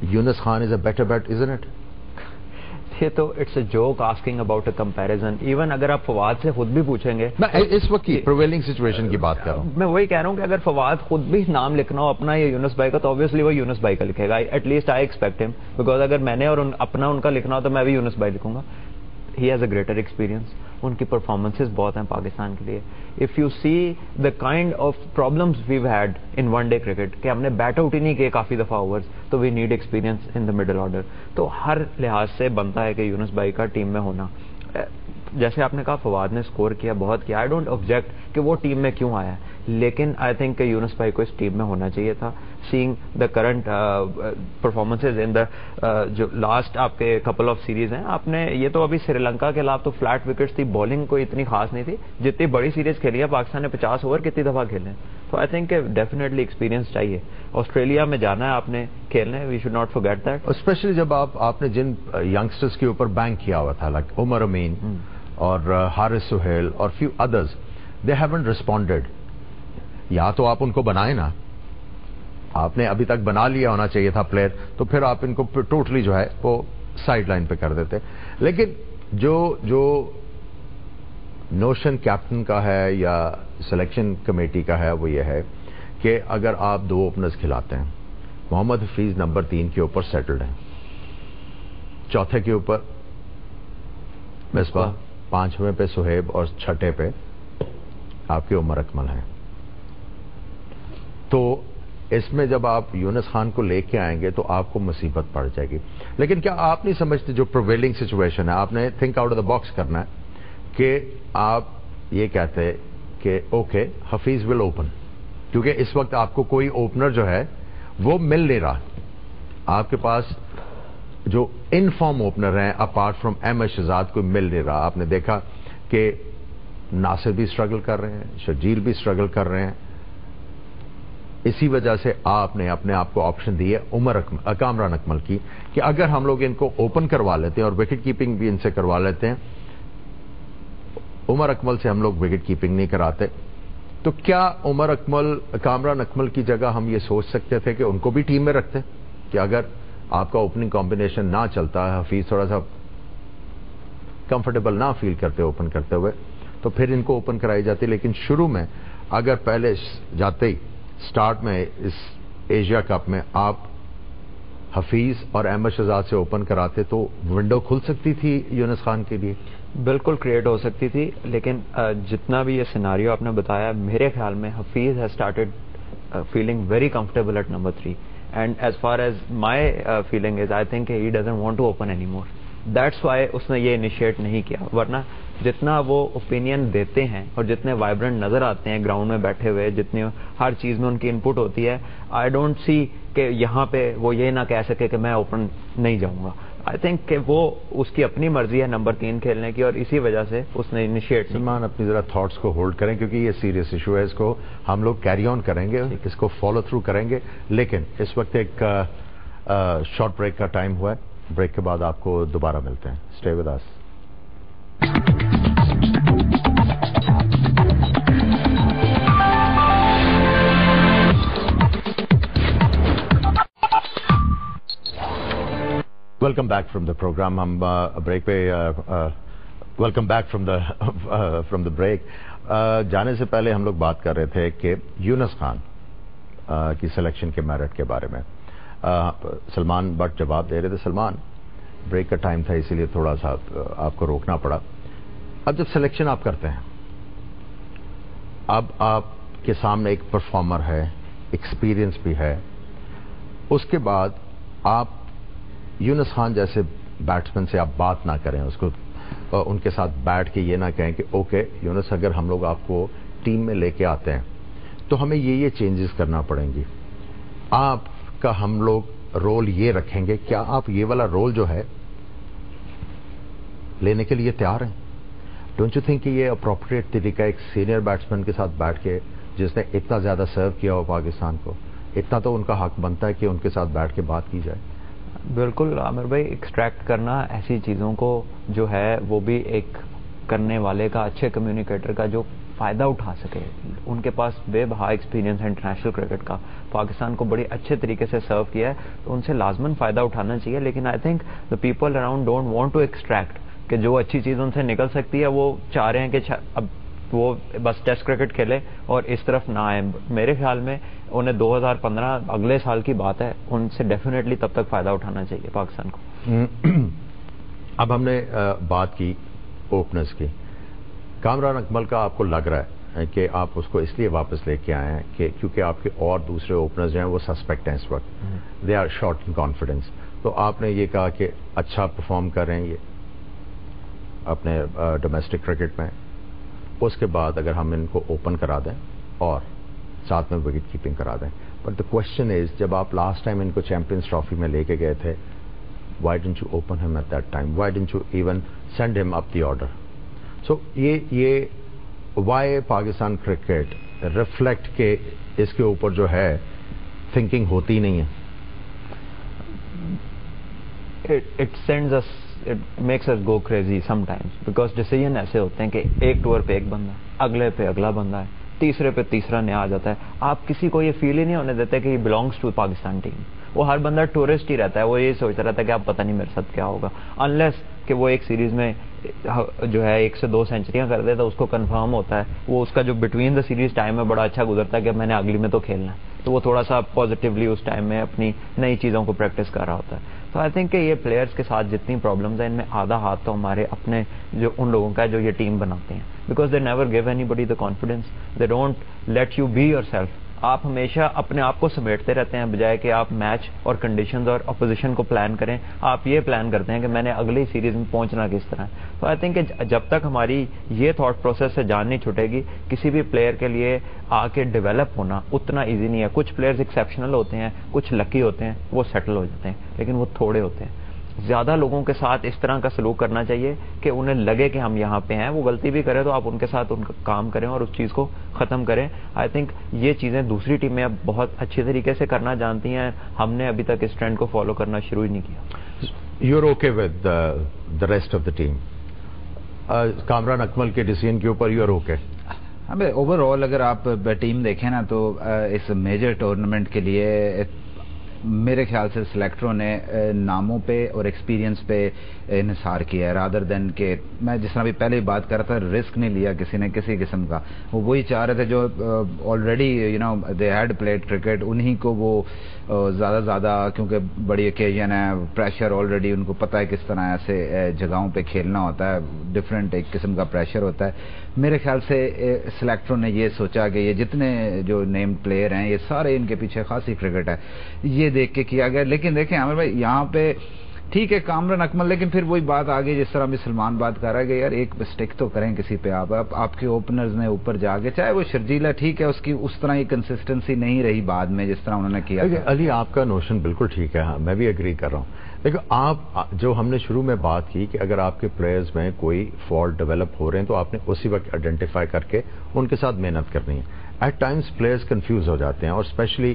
Younis Khan is a better bat is it یہ تو it's a joke asking about a comparison even اگر آپ فواد سے خود بھی پوچھیں گے میں اس وقت کی پرویلنگ سچویشن کی بات کر رہا ہوں۔ میں وہی کہہ رہا ہوں کہ اگر فواد خود بھی نام لکھنا ہو اپنا یا یونس بھائی کا تو آبویسلی وہ یونس بھائی کا لکھے گا۔ ایٹ لیسٹ آئی ایکسپیکٹ ہم بیکاز اگر میں نے اور اپنا ان کا لکھنا ہو تو میں بھی یونس بھائی لکھوں گا۔ He has a greater experience ان کی پرفارمنسز بہت ہیں پاکستان کے لیے۔ If you see the kind of problems we've had in one day cricket کہ ہم نے بیٹ آؤٹ ہی نہیں کیے کافی دفعہ اوورز تو we need experience in the middle order تو ہر لحاظ سے بنتا ہے کہ یونس بائی کا ٹیم میں ہونا۔ جیسے آپ نے کہا فواد نے اسکور کیا بہت کیا آئی ڈونٹ آبجیکٹ کہ وہ ٹیم میں کیوں آیا۔ لیکن آئی تھنک کہ یونس بھائی کو اس ٹیم میں ہونا چاہیے تھا. سینگ دا کرنٹ پرفارمنسز ان دا جو لاسٹ آپ کے کپل آف سیریز ہیں آپ نے یہ تو ابھی سری لنکا کے خلاف تو فلیٹ وکٹس تھی بالنگ کوئی اتنی خاص نہیں تھی. جتنی بڑی سیریز کھیلی ہے پاکستان نے پچاس اوور کتنی دفعہ کھیلے تو آئی تھنک ڈیفینیٹلی ایکسپیرینس چاہیے. آسٹریلیا میں جانا ہے آپ نے کھیلنے we should not forget that especially جب آپ آپ نے جن ینگسٹرس کے اوپر بینک کیا ہوا تھا لائک عمر امین اور ہارس سہیل اور few others they have responded یا تو آپ ان کو بنائیں نا۔ آپ نے ابھی تک بنا لیا ہونا چاہیے تھا پلیئر تو پھر آپ ان کو ٹوٹلی جو ہے وہ سائڈ لائن پہ کر دیتے۔ لیکن جو جو نوشن کیپٹن کا ہے یا سلیکشن کمیٹی کا ہے، وہ یہ ہے کہ اگر آپ دو اوپنرز کھلاتے ہیں، محمد حفیظ نمبر تین کے اوپر سیٹلڈ ہیں، چوتھے کے اوپر مصباح، پانچویں پہ سہیب اور چھٹے پہ آپ کی عمر اکمل ہیں۔ تو اس میں جب آپ یونس خان کو لے کے آئیں گے تو آپ کو مصیبت پڑ جائے گی۔ لیکن کیا آپ نہیں سمجھتے جو پرویلنگ سچویشن ہے؟ آپ نے think out of the box کرنا ہے کہ آپ یہ کہتے کہ اوکے حفیظ ول اوپن کیونکہ اس وقت آپ کو کوئی اوپنر جو ہے وہ مل نہیں رہا۔ آپ کے پاس جو ان فارم اوپنر ہیں apart from M S Shehzad کو مل نہیں رہا۔ آپ نے دیکھا کہ ناصر بھی اسٹرگل کر رہے ہیں شرجیل بھی اسٹرگل کر رہے ہیں۔ اسی وجہ سے آپ نے اپنے آپ کو آپشن دی ہے عمر کامران اکمل کی کہ اگر ہم لوگ ان کو اوپن کروا لیتے ہیں اور وکٹ کیپنگ بھی ان سے کروا لیتے ہیں، عمر اکمل سے ہم لوگ وکٹ کیپنگ نہیں کراتے۔ تو کیا عمر اکمل کامران اکمل کی جگہ ہم یہ سوچ سکتے تھے کہ ان کو بھی ٹیم میں رکھتے کہ اگر آپ کا اوپننگ کمبینیشن نہ چلتا ہے حفیظ تھوڑا سا کمفرٹیبل نہ فیل کرتے اوپن کرتے ہوئے، تو پھر ان کو اوپن کرائی جاتی۔ لیکن شروع میں اگر پہلے جاتے ہی سٹارٹ میں، اس ایشیا کپ میں آپ حفیظ اور احمد شہزاد سے اوپن کراتے تو ونڈو کھل سکتی تھی یونس خان کے لیے؟ بالکل کریٹ ہو سکتی تھی، لیکن جتنا بھی یہ سیناریو آپ نے بتایا، میرے خیال میں Hafeez has started feeling very comfortable at number three and as far as my feeling is I think he doesn't want to open anymore that's why اس نے یہ انیشیٹ نہیں کیا۔ ورنہ جتنا وہ اوپینین دیتے ہیں اور جتنے وائبرنٹ نظر آتے ہیں گراؤنڈ میں بیٹھے ہوئے جتنی ہر چیز میں ان کی انپٹ ہوتی ہے آئی ڈونٹ سی کہ یہاں پہ وہ یہ نہ کہہ سکے کہ میں اوپن نہیں جاؤں گا۔ آئی تھنک کہ وہ اس کی اپنی مرضی ہے نمبر تین کھیلنے کی اور اسی وجہ سے اس نے انیشیٹ سلمان اپنی ذرا تھاٹس کو ہولڈ کریں کیونکہ یہ سیریس ایشو ہے۔ اس کو ہم لوگ کیری آن کریں گے اس کو فالو تھرو کریں گے۔ لیکن اس وقت ایک شارٹ بریک کا ٹائم ہوا ہے۔ بریک کے بعد آپ کو دوبارہ ملتے ہیں. Stay with us welcome back from the programme ہم بریک پہ welcome back from the from the break جانے سے پہلے ہم لوگ بات کر رہے تھے کہ یونس خان کی سلیکشن کے میرٹ کے بارے میں. سلمان بٹ جواب دے رہے تھے۔ سلمان، بریک کا ٹائم تھا، اسی لیے تھوڑا سا آپ کو روکنا پڑا۔ اب جب سلیکشن آپ کرتے ہیں، اب آپ کے سامنے ایک پرفارمر ہے، ایکسپیرینس بھی ہے۔ اس کے بعد آپ یونس خان جیسے بیٹسمین سے آپ بات نہ کریں، اس کو ان کے ساتھ بیٹھ کے یہ نہ کہیں کہ اوکے، یونس، اگر ہم لوگ آپ کو ٹیم میں لے کے آتے ہیں، تو ہمیں یہ یہ چینجز کرنا پڑیں گی۔ آپ کا ہم لوگ رول یہ رکھیں گے، کیا آپ یہ والا رول جو ہے لینے کے لیے تیار ہیں؟ ڈونٹ یو تھنک کہ یہ اپروپریٹ طریقہ ایک سینئر بیٹسمین کے ساتھ بیٹھ کے جس نے اتنا زیادہ سرو کیا ہو پاکستان کو، اتنا تو ان کا حق بنتا ہے کہ ان کے ساتھ بیٹھ کے بات کی جائے؟ بالکل عامر بھائی ایکسٹریکٹ کرنا ایسی چیزوں کو جو ہے وہ بھی ایک کرنے والے کا، اچھے کمیونیکیٹر کا جو فائدہ اٹھا سکے۔ ان کے پاس بے بہا ایکسپیرینس ہے انٹرنیشنل کرکٹ کا۔ پاکستان کو بڑے اچھے طریقے سے سرو کیا ہے۔ تو ان سے لازمن فائدہ اٹھانا چاہیے۔ لیکن I think the people around don't want to extract کہ جو اچھی چیز ان سے نکل سکتی ہے، وہ چاہ رہے ہیں کہ اب وہ بس ٹیسٹ کرکٹ کھیلے اور اس طرف نہ آئے۔ میرے خیال میں انہیں دو ہزار پندرہ اگلے سال کی بات ہے۔ ان سے ڈیفینیٹلی تب تک فائدہ اٹھانا چاہیے پاکستان کو۔ اب ہم نے بات کی اوپنرز کی۔ کامران اکمل کا آپ کو لگ رہا ہے کہ آپ اس کو اس لیے واپس لے کے آئے ہیں کہ کیونکہ آپ کے اور دوسرے اوپنرز جو ہیں وہ سسپیکٹ ہیں اس وقت. They are short in confidence تو آپ نے یہ کہا کہ اچھا پرفارم کر رہے ہیں یہ اپنے ڈومیسٹک کرکٹ میں. اس کے بعد اگر ہم ان کو اوپن کرا دیں اور ساتھ میں وکٹ کیپنگ کرا دیں. بٹ دا کوشچن از جب آپ لاسٹ ٹائم ان کو چیمپئنس ٹرافی میں لے کے گئے تھے why didn't you open him at that time why didn't you even send him up the order so یہ یہ وائی پاکستان کرکٹ ریفلیکٹ کے اس کے اوپر جو ہے تھنکنگ ہوتی نہیں ہے it sends us it makes us go crazy sometimes because decision ایسے ہوتے ہیں کہ ایک ٹور پہ ایک بندہ اگلے پہ اگلا بندہ ہے تیسرے پہ تیسرا نیا آ جاتا ہے آپ کسی کو یہ فیل ہی نہیں ہونے دیتے کہ یہ بلانگس ٹو پاکستان ٹیم وہ ہر بندہ ٹورسٹ ہی رہتا ہے، وہ یہ سوچتا رہتا ہے کہ آپ پتہ نہیں میرے ساتھ کیا ہوگا۔ انلیس کہ وہ ایک سیریز میں جو ہے، ایک سے دو سینچریاں کر دیتا، اس کو کنفرم ہوتا ہے۔ وہ اس کا جو بٹوین دا سیریز ٹائم میں بڑا اچھا گزرتا ہے کہ میں نے اگلی میں تو کھیلنا ہے۔ تو وہ تھوڑا سا پازیٹیولی اس ٹائم میں اپنی نئی چیزوں کو پریکٹس کر رہا ہوتا ہے۔ تو آئی تھنک کہ یہ پلیئرس کے ساتھ جتنی پرابلمز ہیں، ان میں آدھا ہاتھ تو ہمارے اپنے جو ان لوگوں کا ہے، جو یہ ٹیم بناتے ہیں۔ Because they never give anybody the confidence they don't let you be yourself آپ ہمیشہ اپنے آپ کو سمیٹتے رہتے ہیں، بجائے کہ آپ میچ اور کنڈیشنز اور اپوزیشن کو پلان کریں۔ آپ یہ پلان کرتے ہیں کہ میں نے اگلی سیریز میں پہنچنا کس طرح۔ تو آئی تھنک کہ جب تک ہماری یہ تھاٹ پروسیس سے جان نہیں چھٹے گی، کسی بھی پلیئر کے لیے آ کے ڈیولپ ہونا اتنا ایزی نہیں ہے۔ کچھ پلیئرز ایکسیپشنل ہوتے ہیں، کچھ لکی ہوتے ہیں، وہ سیٹل ہو جاتے ہیں، لیکن وہ تھوڑے ہوتے ہیں۔ زیادہ لوگوں کے ساتھ اس طرح کا سلوک کرنا چاہیے کہ انہیں لگے کہ ہم یہاں پہ ہیں وہ غلطی بھی کریں تو آپ ان کے ساتھ ان کا کام کریں اور اس چیز کو ختم کریں۔ آئی تھنک یہ چیزیں دوسری ٹیمیں اب بہت اچھے طریقے سے کرنا جانتی ہیں۔ ہم نے ابھی تک اس ٹرینڈ کو فالو کرنا شروع ہی نہیں کیا۔ You are okay with the rest of the team Kamran Akmal کے ڈیسیزن کے اوپر you are okay overall اگر آپ uh, ٹیم دیکھیں نا تو uh, اس میجر ٹورنامنٹ کے لیے میرے خیال سے سلیکٹروں نے ناموں پہ اور ایکسپیرینس پہ انحصار کیا ہے رادر دین کہ میں جس طرح بھی پہلے بات کر رہا تھا رسک نہیں لیا کسی نے کسی قسم کا۔ وہ وہی چاہ رہے تھے جو already you know they had played cricket انہی کو وہ زیادہ زیادہ، کیونکہ بڑی اوکیجن ہے پریشر آلریڈی ان کو پتہ ہے کس طرح ایسے جگہوں پہ کھیلنا ہوتا ہے ڈفرینٹ ایک قسم کا پریشر ہوتا ہے۔ میرے خیال سے سلیکٹروں نے یہ سوچا کہ یہ جتنے جو نیم پلیئر ہیں یہ سارے ان کے پیچھے خاصی کرکٹ ہے۔ یہ دیکھ کے کیا گیا۔ لیکن دیکھیں عامر بھائی یہاں پہ ٹھیک ہے کامران اکمل لیکن پھر وہی بات آ گئی جس طرح ابھی سلمان بات کر رہا ہے کہ یار ایک مسٹیک تو کریں کسی پہ آپ۔ آپ کے اوپنرز نے اوپر جا کے چاہے وہ شرجیلا ٹھیک ہے اس کی اس طرح ہی کنسسٹنسی نہیں رہی بعد میں جس طرح انہوں نے کیا علی آپ کا نوشن بالکل ٹھیک ہے۔ ہاں، میں بھی اگری کر رہا ہوں۔ دیکھو، آپ، جو ہم نے شروع میں بات کی کہ اگر آپ کے پلیئرز میں کوئی فالٹ ڈیولپ ہو رہے ہیں تو آپ نے اسی وقت آئیڈینٹیفائی کر کے ان کے ساتھ محنت کرنی ہے۔ ایٹ ٹائمز پلیئرز کنفیوز ہو جاتے ہیں اور اسپیشلی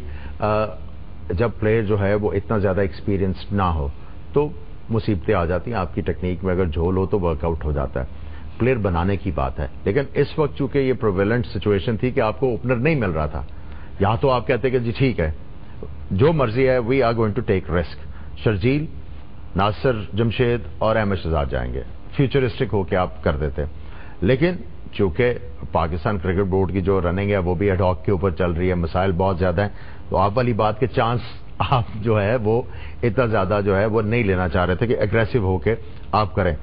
جب پلیئر جو ہے وہ اتنا زیادہ ایکسپیرینس نہ ہو تو مصیبتیں آ جاتی ہیں۔ آپ کی ٹیکنیک میں اگر جھول ہو تو ورک آؤٹ ہو جاتا ہے۔ پلیئر بنانے کی بات ہے۔ لیکن اس وقت چونکہ یہ پروویلنٹ سچویشن تھی کہ آپ کو اوپنر نہیں مل رہا تھا، یا تو آپ کہتے کہ جی ٹھیک ہے، جو مرضی ہے we are going to take risk Sharjeel Nasir Jamshed اور احمد شہزاد جائیں گے۔ فیوچرسٹک ہو کے آپ کر دیتے۔ لیکن چونکہ پاکستان کرکٹ بورڈ کی جو رننگ ہے وہ بھی ہاک کے اوپر چل رہی ہے مسائل بہت زیادہ ہیں۔ تو آپ والی بات کے چانس آپ جو ہے وہ اتنا زیادہ جو ہے وہ نہیں لینا چاہ رہے تھے کہ اگریسو ہو کے آپ کریں۔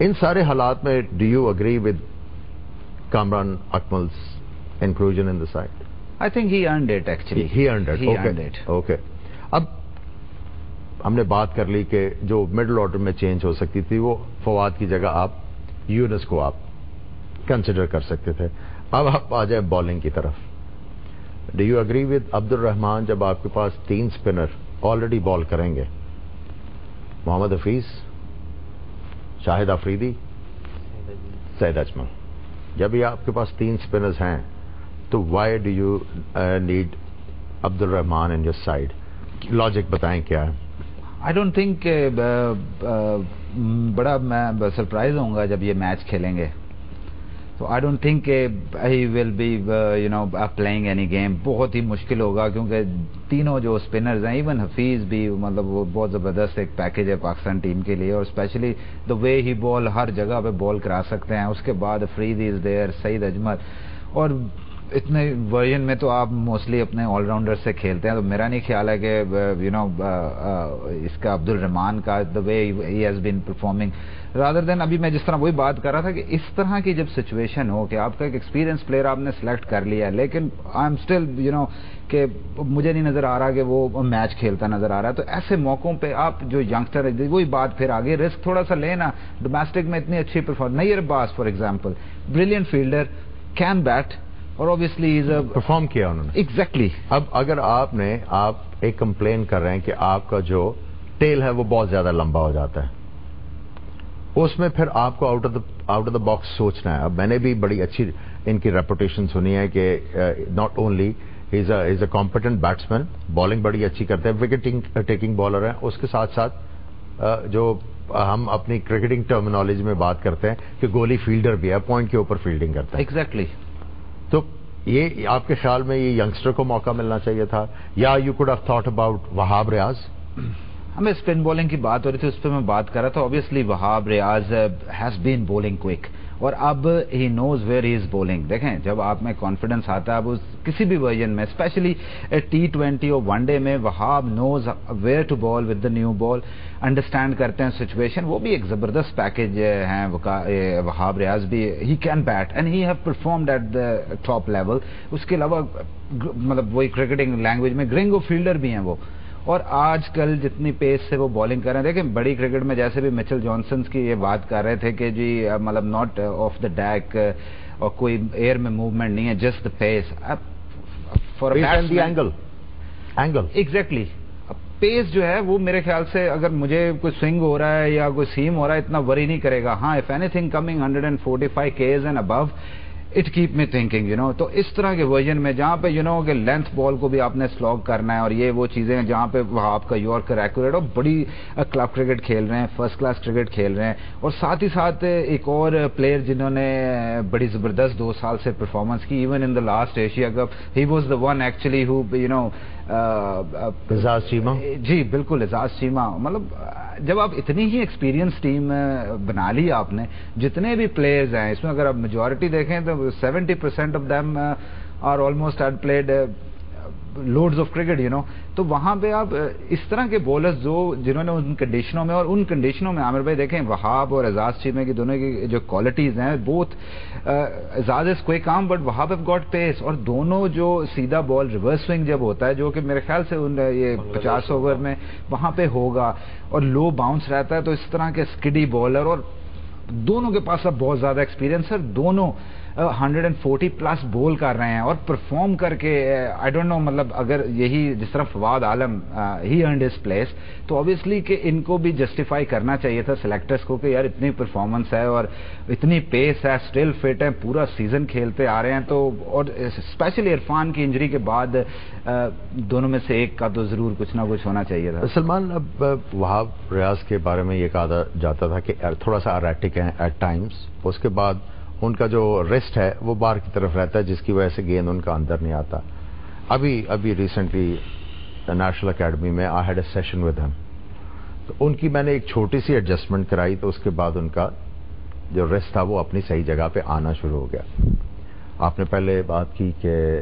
ان سارے حالات میں do you agree with Kamran Akmal inclusion in the side I think he earned it actually he earned it okay اب ہم نے بات کر لی کہ جو مڈل آرڈر میں چینج ہو سکتی تھی، وہ فواد کی جگہ آپ، یونس کو آپ کنسیڈر کر سکتے تھے۔ اب آپ آ جائیں بالنگ کی طرف۔ ڈو یو اگری ود عبد الرحمان جب آپ کے پاس تین سپنر آلریڈی بال کریں گے؟ محمد حفیظ، شاہد آفریدی، سید اجمل۔ جب یہ آپ کے پاس تین سپنرز ہیں، تو Y do you need Abdur Rehman in your side logic بتائیں کیا ہے؟ آئی ڈونٹ تھنک بڑا میں سرپرائز ہوں گا جب یہ میچ کھیلیں گے۔ تو آئی ڈونٹ تھنک کہ he will be you know playing any game بہت ہی مشکل ہوگا کیونکہ تینوں جو اسپنرز ہیں ایون حفیظ بھی مطلب وہ بہت زبردست ایک پیکج ہے پاکستان ٹیم کے لیے، اور اسپیشلی دا وے ہی بال ہر جگہ پہ بال کرا سکتے ہیں۔ اس کے بعد phrase is there Saeed Ajmal اور اتنے ورژن میں تو آپ موسٹلی اپنے آل راؤنڈر سے کھیلتے ہیں، تو میرا نہیں خیال ہے کہ uh, you know uh, uh, اس کا عبد الرحمان کا the way he has been performing rather than ابھی میں جس طرح وہی بات کر رہا تھا کہ اس طرح کی جب سچویشن ہو کہ آپ کا ایک ایکسپیرینس پلیئر آپ نے سلیکٹ کر لیا ہے لیکن I am still you know کہ مجھے نہیں نظر آ رہا کہ وہ میچ کھیلتا نظر آ رہا ہے۔ تو ایسے موقعوں پہ آپ جو یگسٹر وہی بات پھر آگے رسک تھوڑا سا لینا۔ ڈومیسٹک میں اتنی اچھی پرفارم نئی باس for example brilliant fielder can bat اور اوبیسلی پرفارم کیا انہوں نے ایگزیکٹلی اب اگر آپ نے آپ ایک کمپلین کر رہے ہیں کہ آپ کا جو ٹیل ہے وہ بہت زیادہ لمبا ہو جاتا ہے۔ اس میں پھر آپ کو out of the out of the box سوچنا ہے۔ اب میں نے بھی بڑی اچھی ان کی ریپوٹیشن سنی ہے کہ not only is a competent batsman bowling بڑی اچھی کرتے ہیں وکٹ ٹیکنگ بالر ہیں۔ اس کے ساتھ ساتھ uh, جو ہم اپنی کرکٹنگ ٹرمینالوجی میں بات کرتے ہیں کہ گولی فیلڈر بھی ہے پوائنٹ کے اوپر فیلڈنگ کرتا ہے ایگزیکٹلی exactly. یہ آپ کے خیال میں یہ ینگسٹر کو موقع ملنا چاہیے تھا؟ یا you could have thought about Wahab Riaz? ہمیں اسپن بولنگ کی بات ہو رہی تھی، اس پہ میں بات کر رہا تھا. Obviously Wahab Riaz has been bowling quick اور اب ہی نوز ویئر ہی از بولنگ دیکھیں، جب آپ میں کانفیڈنس آتا ہے، اب اس کسی بھی ورژن میں اسپیشلی ٹی ٹوینٹی اور one day, Wahab knows where to bowl with the new ball understand کرتے ہیں سچویشن وہ بھی ایک زبردست پیکج ہیں وہاب ریاض بھی he can bat and have performed at the top level اس کے علاوہ مطلب وہی کرکٹنگ لینگویج میں گرنگو فیلڈر بھی ہیں وہ. اور آج کل جتنی پیس سے وہ بالنگ کر رہے ہیں دیکھیں بڑی کرکٹ میں جیسے بھی مچل جانسنز کی یہ بات کر رہے تھے کہ جی مطلب ناٹ آف دا ڈیک اور کوئی ایئر میں موومنٹ نہیں ہے just pace for angle angle exactly pace جو ہے وہ میرے خیال سے اگر مجھے کوئی سوئنگ ہو رہا ہے یا کوئی سیم ہو رہا ہے اتنا وری نہیں کرے گا۔ ہاں if any thing coming hundred and forty five keys and above it keep me thinking you know تو اس طرح کے ورژن میں جہاں پہ یو نو کہ لینتھ بال کو بھی آپ نے سلاگ کرنا ہے اور یہ وہ چیزیں ہیں جہاں پہ وہ آپ کا یورکر ایکوریٹ اور بڑی uh, کلب کرکٹ کھیل رہے ہیں فرسٹ کلاس کرکٹ کھیل رہے ہیں اور ساتھ ہی ساتھ ایک اور پلیئر جنہوں نے uh, بڑی زبردست دو سال سے پرفارمنس کی even in the last Asia cup he was the one actually who you know Seema? جی بالکل اعزاز سیما۔ مطلب جب آپ اتنی ہی ایکسپیرینس ٹیم بنا لی آپ نے جتنے بھی پلیئرز ہیں اس میں اگر آپ میجورٹی دیکھیں تو seventy percent of them are almost had played loads of cricket you know تو وہاں پہ آپ، اس طرح کے بولرز جو، جنہوں نے ان کنڈیشنوں میں اور ان کنڈیشنوں میں عامر بھائی دیکھیں، وہاب اور اعزاز چیمے کی دونوں کی جو کوالٹیز ہیں بوتھ اعزاز از کوئی calm but Wahab have got pace اور دونوں جو سیدھا بال ریورس سوئنگ جب ہوتا ہے، جو کہ میرے خیال سے ان، یہ پچاس اوور میں وہاں پہ ہوگا اور لو باؤنس رہتا ہے، تو اس طرح کے اسکڈی بالر اور دونوں کے پاس اب بہت زیادہ ایکسپیرینس ہے دونوں ہنڈریڈ اینڈ فورٹی پلس بول کر رہے ہیں اور پرفارم کر کے آئی ڈونٹ نو مطلب اگر یہی جس طرح Fawad Alam he earned his place تو آبویسلی کہ ان کو بھی جسٹیفائی کرنا چاہیے تھا سلیکٹرس کو کہ یار اتنی پرفارمنس ہے اور اتنی پیس ہے اسٹل فٹ ہیں پورا سیزن کھیلتے آ رہے ہیں تو، اور اسپیشلی عرفان کی انجری کے بعد uh, دونوں میں سے ایک کا تو ضرور کچھ نہ کچھ ہونا چاہیے تھا۔ سلمان، اب وہاب ریاض کے بارے میں یہ کہا جاتا تھا کہ تھوڑا سا اریٹک ہیں ایٹ ٹائمس اس کے بعد ان کا جو ریسٹ ہے وہ باہر کی طرف رہتا ہے، جس کی وجہ سے گیند ان کا اندر نہیں آتا۔ ابھی ابھی ریسنٹلی نیشنل اکیڈمی میں I had a session with ہم تو ان کی میں نے ایک چھوٹی سی ایڈجسٹمنٹ کرائی، تو اس کے بعد ان کا جو ریسٹ تھا وہ اپنی صحیح جگہ پہ آنا شروع ہو گیا۔ آپ نے پہلے بات کی کہ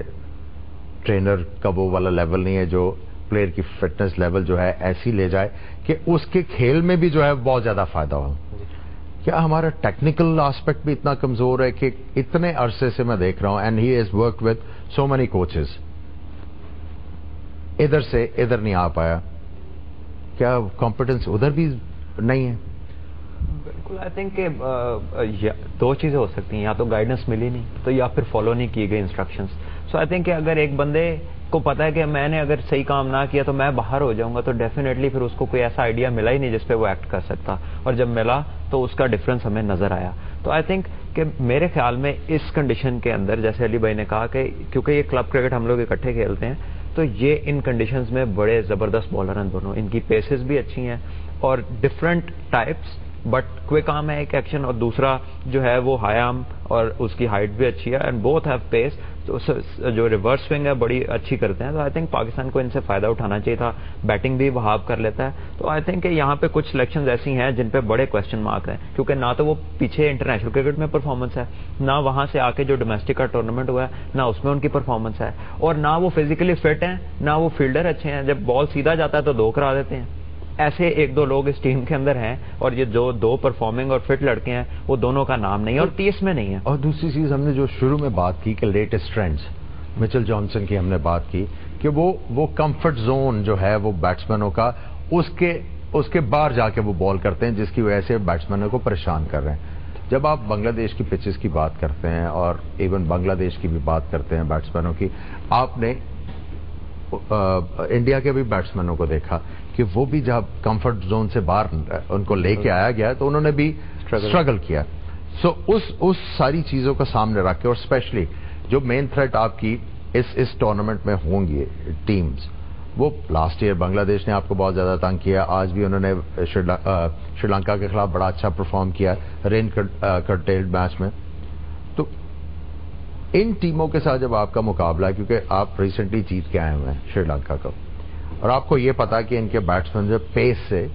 ٹرینر کا وہ والا لیول نہیں ہے جو پلیئر کی فٹنس لیول جو ہے ایسی لے جائے کہ اس کے کھیل میں بھی جو ہے بہت زیادہ فائدہ ہو۔ کیا ہمارا ٹیکنیکل آسپیکٹ بھی اتنا کمزور ہے کہ اتنے عرصے سے میں دیکھ رہا ہوں and he is work with so many coaches ادھر سے ادھر نہیں آ پایا. کیا کمپٹنس ادھر بھی نہیں ہے؟ بالکل آئی تھنک کہ دو چیزیں ہو سکتی ہیں، یا تو گائیڈنس ملی نہیں، تو یا پھر فالو نہیں کیے گئے انسٹرکشنز سو آئی تھنک کہ اگر ایک بندے کو پتا ہے کہ میں نے اگر صحیح کام نہ کیا تو میں باہر ہو جاؤں گا، تو ڈیفینیٹلی پھر اس کو کوئی ایسا آئیڈیا ملا ہی نہیں جس پہ وہ ایکٹ کر سکتا۔ اور جب ملا تو اس کا ڈفرنس ہمیں نظر آیا۔ تو آئی تھنک کہ میرے خیال میں اس کنڈیشن کے اندر، جیسے علی بھائی نے کہا کہ کیونکہ یہ کلب کرکٹ ہم لوگ اکٹھے کھیلتے ہیں، تو یہ ان کنڈیشنز میں بڑے زبردست بالر ہیں دونوں۔ ان کی پیسز بھی اچھی ہیں اور ڈفرنٹ ٹائپس بٹ کوئی کام ہے ایک ایکشن اور دوسرا جو ہے وہ ہائی آرم اور اس کی ہائٹ بھی اچھی ہے۔ اینڈ بوتھ ہیو پیس جو ریورس سوئنگ ہے، بڑی اچھی کرتے ہیں. تو آئی تھنک پاکستان کو ان سے فائدہ اٹھانا چاہیے تھا. بیٹنگ بھی وہاب کر لیتا ہے. تو آئی تھنک کہ یہاں پہ کچھ سلیکشن ایسی ہیں جن پہ بڑے کوشچن مارک ہیں. کیونکہ نہ تو وہ پیچھے انٹرنیشنل کرکٹ میں پرفارمنس ہے. نہ وہاں سے آ کے جو ڈومیسٹک کا ٹورنامنٹ ہوا ہے، نہ اس میں ان کی پرفارمنس ہے. اور نہ وہ فزیکلی فٹ ہیں، نہ وہ فیلڈر اچھے ہیں. جب بال سیدھا جاتا ہے تو دو کرا دیتے ہیں. ایسے ایک دو لوگ اس ٹیم کے اندر ہیں اور یہ جو دو پرفارمنگ اور فٹ لڑکے ہیں، وہ دونوں کا نام نہیں ہے اور تیس میں نہیں ہے۔ اور دوسری چیز ہم نے جو شروع میں بات کی کہ لیٹسٹ ٹرینڈز مچل جانسن کی ہم نے بات کی کہ وہ وہ کمفرٹ زون جو ہے، وہ بیٹسمینوں کا، اس کے اس کے باہر جا کے وہ بال کرتے ہیں، جس کی وجہ سے بیٹسمینوں کو پریشان کر رہے ہیں۔ جب آپ بنگلہ دیش کی پچز کی بات کرتے ہیں اور ایون بنگلہ دیش کی بھی بات کرتے ہیں بیٹسمینوں کی، آپ نے انڈیا کے بھی بیٹسمینوں کو دیکھا۔ کہ وہ بھی جب کمفرٹ زون سے باہر ان کو لے کے آیا گیا تو انہوں نے بھی اسٹرگل کیا۔ سو اس اس ساری چیزوں کو سامنے رکھ کے اور اسپیشلی جو مین تھریٹ آپ کی اس اس ٹورنامنٹ میں ہوں گی ٹیمز وہ لاسٹ ایئر بنگلہ دیش نے آپ کو بہت زیادہ تنگ کیا آج بھی انہوں نے شری لنکا کے خلاف بڑا اچھا پرفارم کیا رین کرٹیلڈ میچ میں۔ تو ان ٹیموں کے ساتھ جب آپ کا مقابلہ ہے کیونکہ آپ ریسنٹلی جیت کے آئے ہوئے ہیں شری لنکا کو۔ اور آپ کو یہ پتا کہ ان کے بیٹسمین جو پیس سے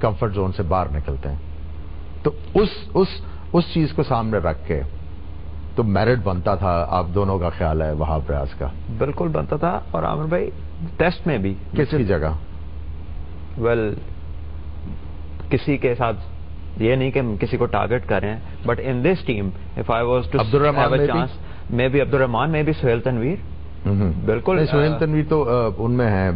کمفرٹ زون سے باہر نکلتے ہیں۔ تو اس اس اس چیز کو سامنے رکھ کے تو میرٹ بنتا تھا۔ آپ دونوں کا خیال ہے وہاں پریاس کا۔ بالکل بنتا تھا۔ اور عامر بھائی ٹیسٹ میں بھی۔ کس کی جگہ؟ ویل کسی کے ساتھ یہ نہیں کہ کسی کو ٹارگٹ کریں but in this team if I was to chance میں بھی؟ عبد الرحمان میں بھی سہیل تنویر۔ بالکل سہیل تنویر تو ان میں ہے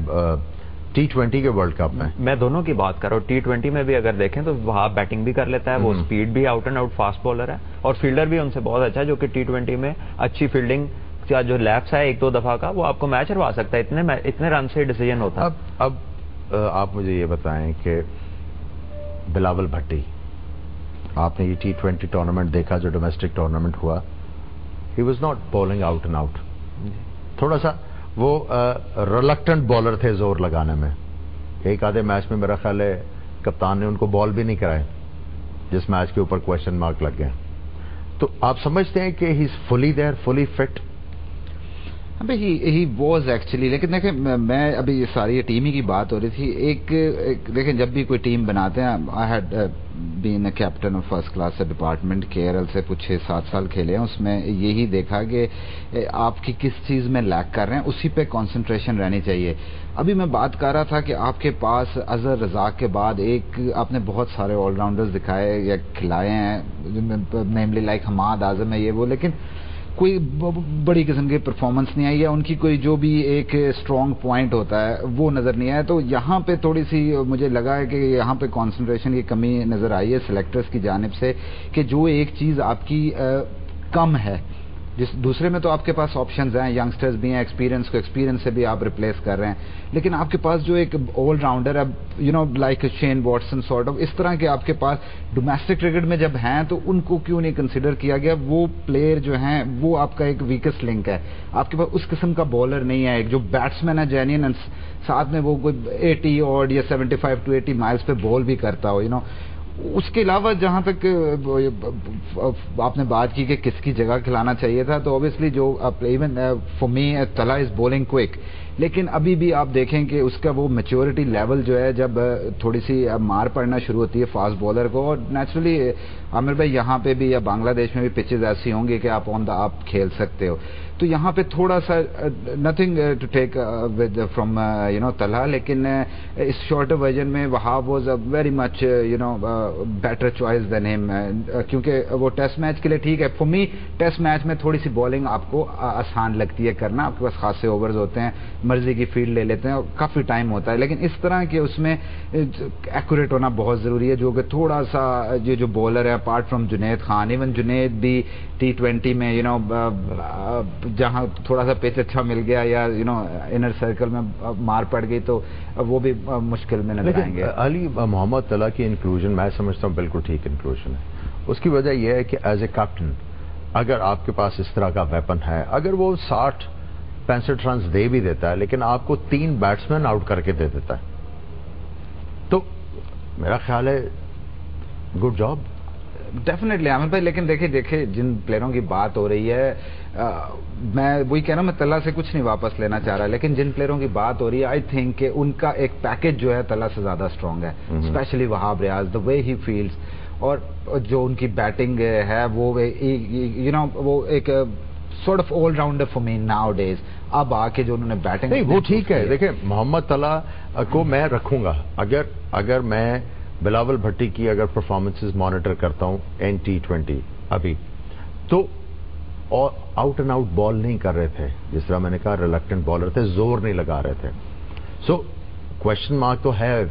ٹی ٹوینٹی کے ورلڈ کپ میں۔ میں دونوں کی بات کر رہا ہوں۔ ٹی ٹوینٹی میں بھی اگر دیکھیں تو وہاں بیٹنگ بھی کر لیتا ہے وہ اسپیڈ بھی out and out fast bowler ہے۔ اور فیلڈر بھی ان سے بہت اچھا ہے جو کہ ٹی ٹوینٹی میں اچھی فیلڈنگ کا جو لیپس ہے ایک دو دفعہ کا وہ آپ کو میچ ہروا سکتا ہے۔ اتنے اتنے رن سے ڈیسیجن ہوتا ہے۔ اب آپ مجھے یہ بتائیں کہ بلاول بھٹی آپ نے یہ ٹی ٹوینٹی ٹورنامنٹ دیکھا جو ڈومیسٹک ٹورنامنٹ ہوا۔ He was not bowling out and out تھوڑا سا وہ ریلکٹنٹ بالر تھے زور لگانے میں۔ ایک آدھے میچ میں میرا خیال ہے کپتان نے ان کو بال بھی نہیں کرائے، جس میچ کے اوپر کوشچن مارک لگ گئے۔ تو آپ سمجھتے ہیں کہ he is fully there fully fit he was actually لیکن دیکھیں، میں ابھی یہ ساری ٹیم ہی کی بات ہو رہی تھی۔ ایک دیکھیں، جب بھی کوئی ٹیم بناتے ہیں I had been a captain of first class department Kerala سے کچھ چھ سات سال کھیلے ہیں۔ اس میں یہی دیکھا کہ uh, آپ کی کس چیز میں لیک کر رہے ہیں، اسی پہ کانسنٹریشن رہنی چاہیے۔ ابھی میں بات کر رہا تھا کہ آپ کے پاس اظہر رزاق کے بعد ایک آپ نے بہت سارے آل راؤنڈرز دکھائے یا کھلائے ہیں نیملی لائک حماد اعظم ہے یہ وہ، لیکن کوئی بڑی قسم کی پرفارمنس نہیں آئی یا ان کی کوئی جو بھی ایک اسٹرانگ پوائنٹ ہوتا ہے، وہ نظر نہیں آیا۔ تو یہاں پہ تھوڑی سی مجھے لگا ہے کہ یہاں پہ کانسنٹریشن کی کمی نظر آئی ہے سلیکٹرز کی جانب سے کہ جو ایک چیز آپ کی کم ہے۔ جس دوسرے میں تو آپ کے پاس آپشنز ہیں ینگسٹرز بھی ہیں ایکسپیرینس کو ایکسپیرینس سے بھی آپ ریپلیس کر رہے ہیں۔ لیکن آپ کے پاس جو ایک آل راؤنڈر ہے you know like Shane Watson sort of اس طرح کے آپ کے پاس ڈومیسٹک کرکٹ میں جب ہیں تو ان کو کیوں نہیں کنسیڈر کیا گیا؟ وہ پلیئر جو ہیں، وہ آپ کا ایک ویکسٹ لنک ہے۔ آپ کے پاس اس قسم کا بالر نہیں ہے۔ ایک جو بیٹسمین ہے جینین ساتھ میں وہ کوئی ایٹی اور یا seventy five to eighty miles پہ بال بھی کرتا ہو یو نو اس کے علاوہ جہاں تک آپ نے بات کی کہ کس کی جگہ کھلانا چاہیے تھا، تو اوبیسلی جو ایون فور می تلا از بولنگ کوئک لیکن ابھی بھی آپ دیکھیں کہ اس کا وہ میچورٹی لیول جو ہے، جب تھوڑی سی مار پڑنا شروع ہوتی ہے فاسٹ بالر کو، اور نیچرلی عامر بھائی یہاں پہ بھی یا بنگلہ دیش میں بھی پچز ایسی ہوں گی کہ آپ آن دا آپ کھیل سکتے ہو۔ تو یہاں پہ تھوڑا سا nothing to take with from you know Talha, لیکن اس شارٹ ورژن میں Wahab was a very much you know better choice than ہم کیونکہ وہ ٹیسٹ میچ کے لیے ٹھیک ہے۔ فور می ٹیسٹ میچ میں تھوڑی سی بالنگ آپ کو آسان لگتی ہے کرنا۔ آپ کے پاس خاصے اوورز ہوتے ہیں، مرضی کی فیلڈ لے لیتے ہیں اور کافی ٹائم ہوتا ہے۔ لیکن اس طرح کے اس میں ایکوریٹ ہونا بہت ضروری ہے، جو کہ تھوڑا سا یہ جو بولر ہے apart from Junaid Khan even Junaid بھی ٹی ٹوینٹی میں یو نو جہاں تھوڑا سا پیچ اچھا مل گیا یا یو نو انر سرکل میں مار پڑ گئی تو وہ بھی مشکل میں نظر آئیں گے۔ علی محمد طلح کی انکلوژن میں سمجھتا ہوں بالکل ٹھیک انکلوژن ہے۔ اس کی وجہ یہ ہے کہ ایز اے کیپٹن اگر آپ کے پاس اس طرح کا ویپن ہے اگر وہ ساٹھ پینسٹھ رنز دے بھی دیتا ہے لیکن آپ کو تین بیٹسمین آؤٹ کر کے دے دیتا ہے۔ تو میرا خیال ہے گڈ جاب ڈیفینیٹلی عامر بھائی لیکن دیکھیں دیکھیں جن پلیئروں کی بات ہو رہی ہے میں وہی کہہ رہا ہوں میں طلح سے کچھ نہیں واپس لینا چاہ رہا لیکن جن پلیئروں کی بات ہو رہی ہے آئی تھنک کہ ان کا ایک پیکج جو ہے طلح سے زیادہ اسٹرانگ ہے اسپیشلی وہاب ریاض دا وے ہی فیلڈس اور جو ان کی بیٹنگ ہے وہ یو نو وہ ایک sort of all rounder for me nowadays اب آ کے جو انہوں نے بیٹنگ وہ ٹھیک ہے۔ دیکھیں محمد طلح کو میں رکھوں گا۔ اگر اگر میں بلاول بھٹی کی اگر پرفارمنسز مانیٹر کرتا ہوں این ٹی ٹوینٹی ابھی تو آؤٹ اینڈ آؤٹ بال نہیں کر رہے تھے جس طرح میں نے کہا ریلیکٹنٹ بالر تھے زور نہیں لگا رہے تھے۔ سو کوشچن مارک تو ہے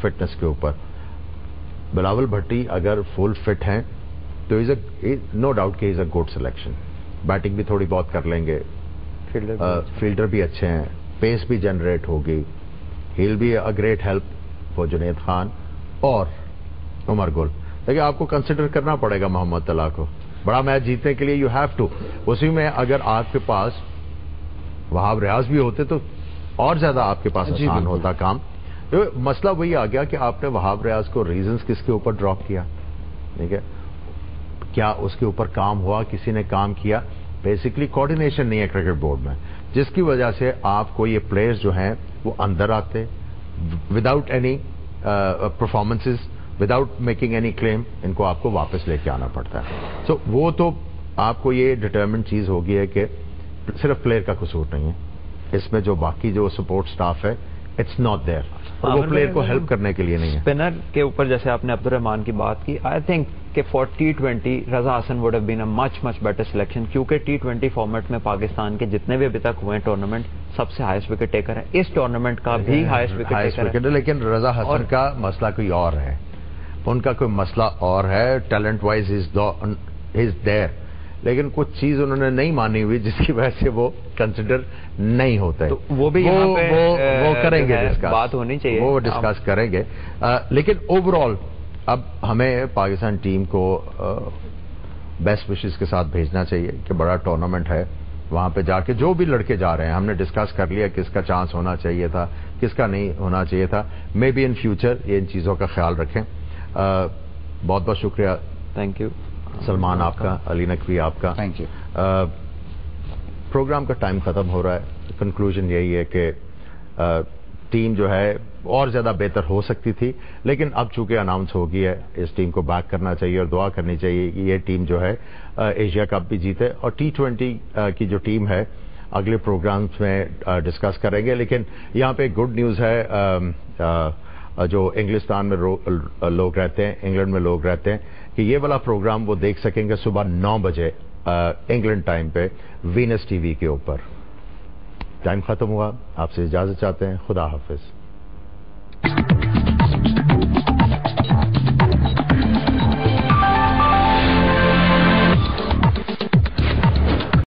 فٹنس کے اوپر۔ بلاول بھٹی اگر فل فٹ ہیں تو از اے نو ڈاؤٹ کہ is a good selection batting بھی تھوڑی بہت کر لیں گے۔ فیلڈر بھی اچھے ہیں۔ پیس بھی جنریٹ ہوگی۔ He'll be a great help for Junaid Khan اور عمر گل لیکن آپ کو کنسیڈر کرنا پڑے گا محمد طلح کو۔ بڑا میچ جیتنے کے لیے یو ہیو ٹو اسی میں اگر آپ کے پاس وہاب ریاض بھی ہوتے تو اور زیادہ آپ کے پاس جی، آسان ہوتا کام۔ مسئلہ وہی آ گیا کہ آپ نے وہاب ریاض کو ریزنز کس کے اوپر ڈراپ کیا؟ ٹھیک ہے؟ کیا اس کے اوپر کام ہوا؟ کسی نے کام کیا؟ بیسکلی کوارڈینیشن نہیں ہے کرکٹ بورڈ میں۔ جس کی وجہ سے آپ کو یہ پلیئرز جو ہیں وہ اندر آتے without any performances without making any claim ان کو آپ کو واپس لے کے آنا پڑتا ہے۔ سو so, وہ تو آپ کو یہ ڈٹرمنٹ چیز ہوگی ہے کہ صرف پلیئر کا قصور نہیں ہے۔ اس میں جو باقی جو سپورٹ سٹاف ہے اٹس ناٹ دیئر وہ پلیئر کو ہیلپ کرنے کے لیے نہیں ہے۔ اسپنر کے اوپر جیسے آپ نے عبد الرحمان کی بات کی آئی تھنک کہ for T twenty Raza Hasan would been a much much better selection کیونکہ ٹی ٹوینٹی فارمیٹ میں پاکستان کے جتنے بھی ابھی تک ہوئے ٹورنامنٹ سب سے ہائیسٹ وکٹ ٹیکر ہے اس ٹورنامنٹ کا بھی ہائیسٹ وکٹ ٹیکر لیکن رضا حسن کا مسئلہ کوئی اور ہے۔ ان کا کوئی مسئلہ اور ہے ٹیلنٹ وائز از دیر لیکن کچھ چیز انہوں نے نہیں مانی ہوئی جس کی وجہ سے وہ کنسیڈر نہیں ہوتے۔ وہ بھی وہ کریں گے بات ہونی چاہیے۔ وہ ڈسکس کریں گے۔ لیکن اوور آل اب ہمیں پاکستان ٹیم کو بیسٹ وشز کے ساتھ بھیجنا چاہیے کہ بڑا ٹورنامنٹ ہے۔ وہاں پہ جا کے جو بھی لڑکے جا رہے ہیں ہم نے ڈسکس کر لیا کس کا چانس ہونا چاہیے تھا کس کا نہیں ہونا چاہیے تھا۔ مے بی ان فیوچر یہ ان چیزوں کا خیال رکھیں۔ بہت بہت شکریہ۔ تھینک یو سلمان آپ کا علی نقوی آپ کا۔ تھینک یو پروگرام کا ٹائم ختم ہو رہا ہے۔ کنکلوژن یہی ہے کہ ٹیم جو ہے اور زیادہ بہتر ہو سکتی تھی لیکن اب چونکہ اناؤنس ہو گئی ہے اس ٹیم کو بیک کرنا چاہیے اور دعا کرنی چاہیے کہ یہ ٹیم جو ہے ایشیا کپ بھی جیتے۔ اور ٹی ٹوینٹی کی جو ٹیم ہے اگلے پروگرامز میں ڈسکس کریں گے۔ لیکن یہاں پہ گڈ نیوز ہے جو انگلستان میں لوگ رہتے ہیں، انگلینڈ میں لوگ رہتے ہیں، کہ یہ والا پروگرام وہ دیکھ سکیں گے صبح نو بجے انگلینڈ ٹائم پہ، وینس ٹی وی کے اوپر۔ ٹائم ختم ہوا، آپ سے اجازت چاہتے ہیں، خدا حافظ۔